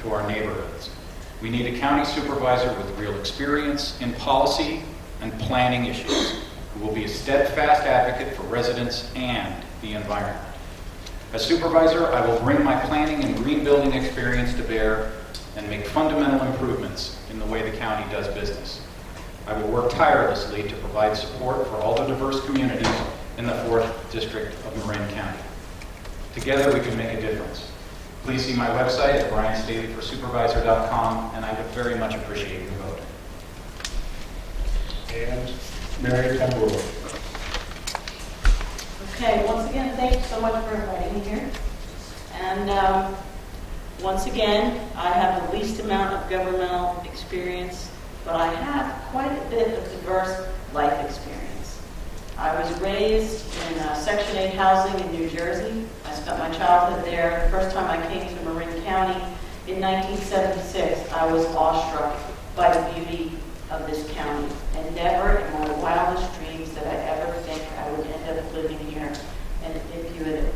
to our neighborhoods, we need a county supervisor with real experience in policy and planning issues who will be a steadfast advocate for residents and the environment. As supervisor, I will bring my planning and green building experience to bear and make fundamental improvements in the way the county does business. I will work tirelessly to provide support for all the diverse communities in the 4th District of Marin County. Together, we can make a difference. Please see my website at brianstaleyforsupervisor.com, and I would very much appreciate your vote.
And Mari Tamburo.
Okay, once again, thank you so much for inviting me here. And um, once again, I have the least amount of governmental experience, but I have quite a bit of diverse life experience. I was raised in uh, Section 8 housing in New Jersey. I spent my childhood there. The first time I came to Marin County in 1976, I was awestruck by the beauty of this county and never in my wildest dreams did I ever think I would end up living here. And if you had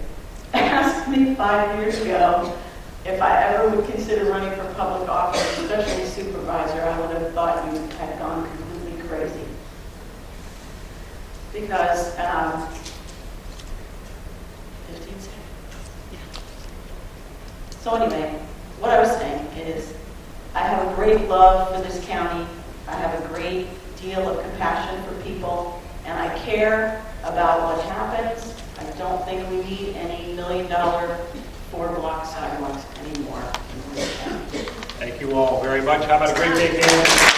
asked me five years ago if I ever would consider running for public office, especially supervisor, I would have thought you had gone completely crazy. Because, um, 15 seconds. Yeah. So anyway, what I was saying is, I have a great love for this county. I have a great deal of compassion for people, and I care about what happens. I don't think we need any million-dollar four-block sidewalks anymore.
Thank you all very much. About a great day, Dan?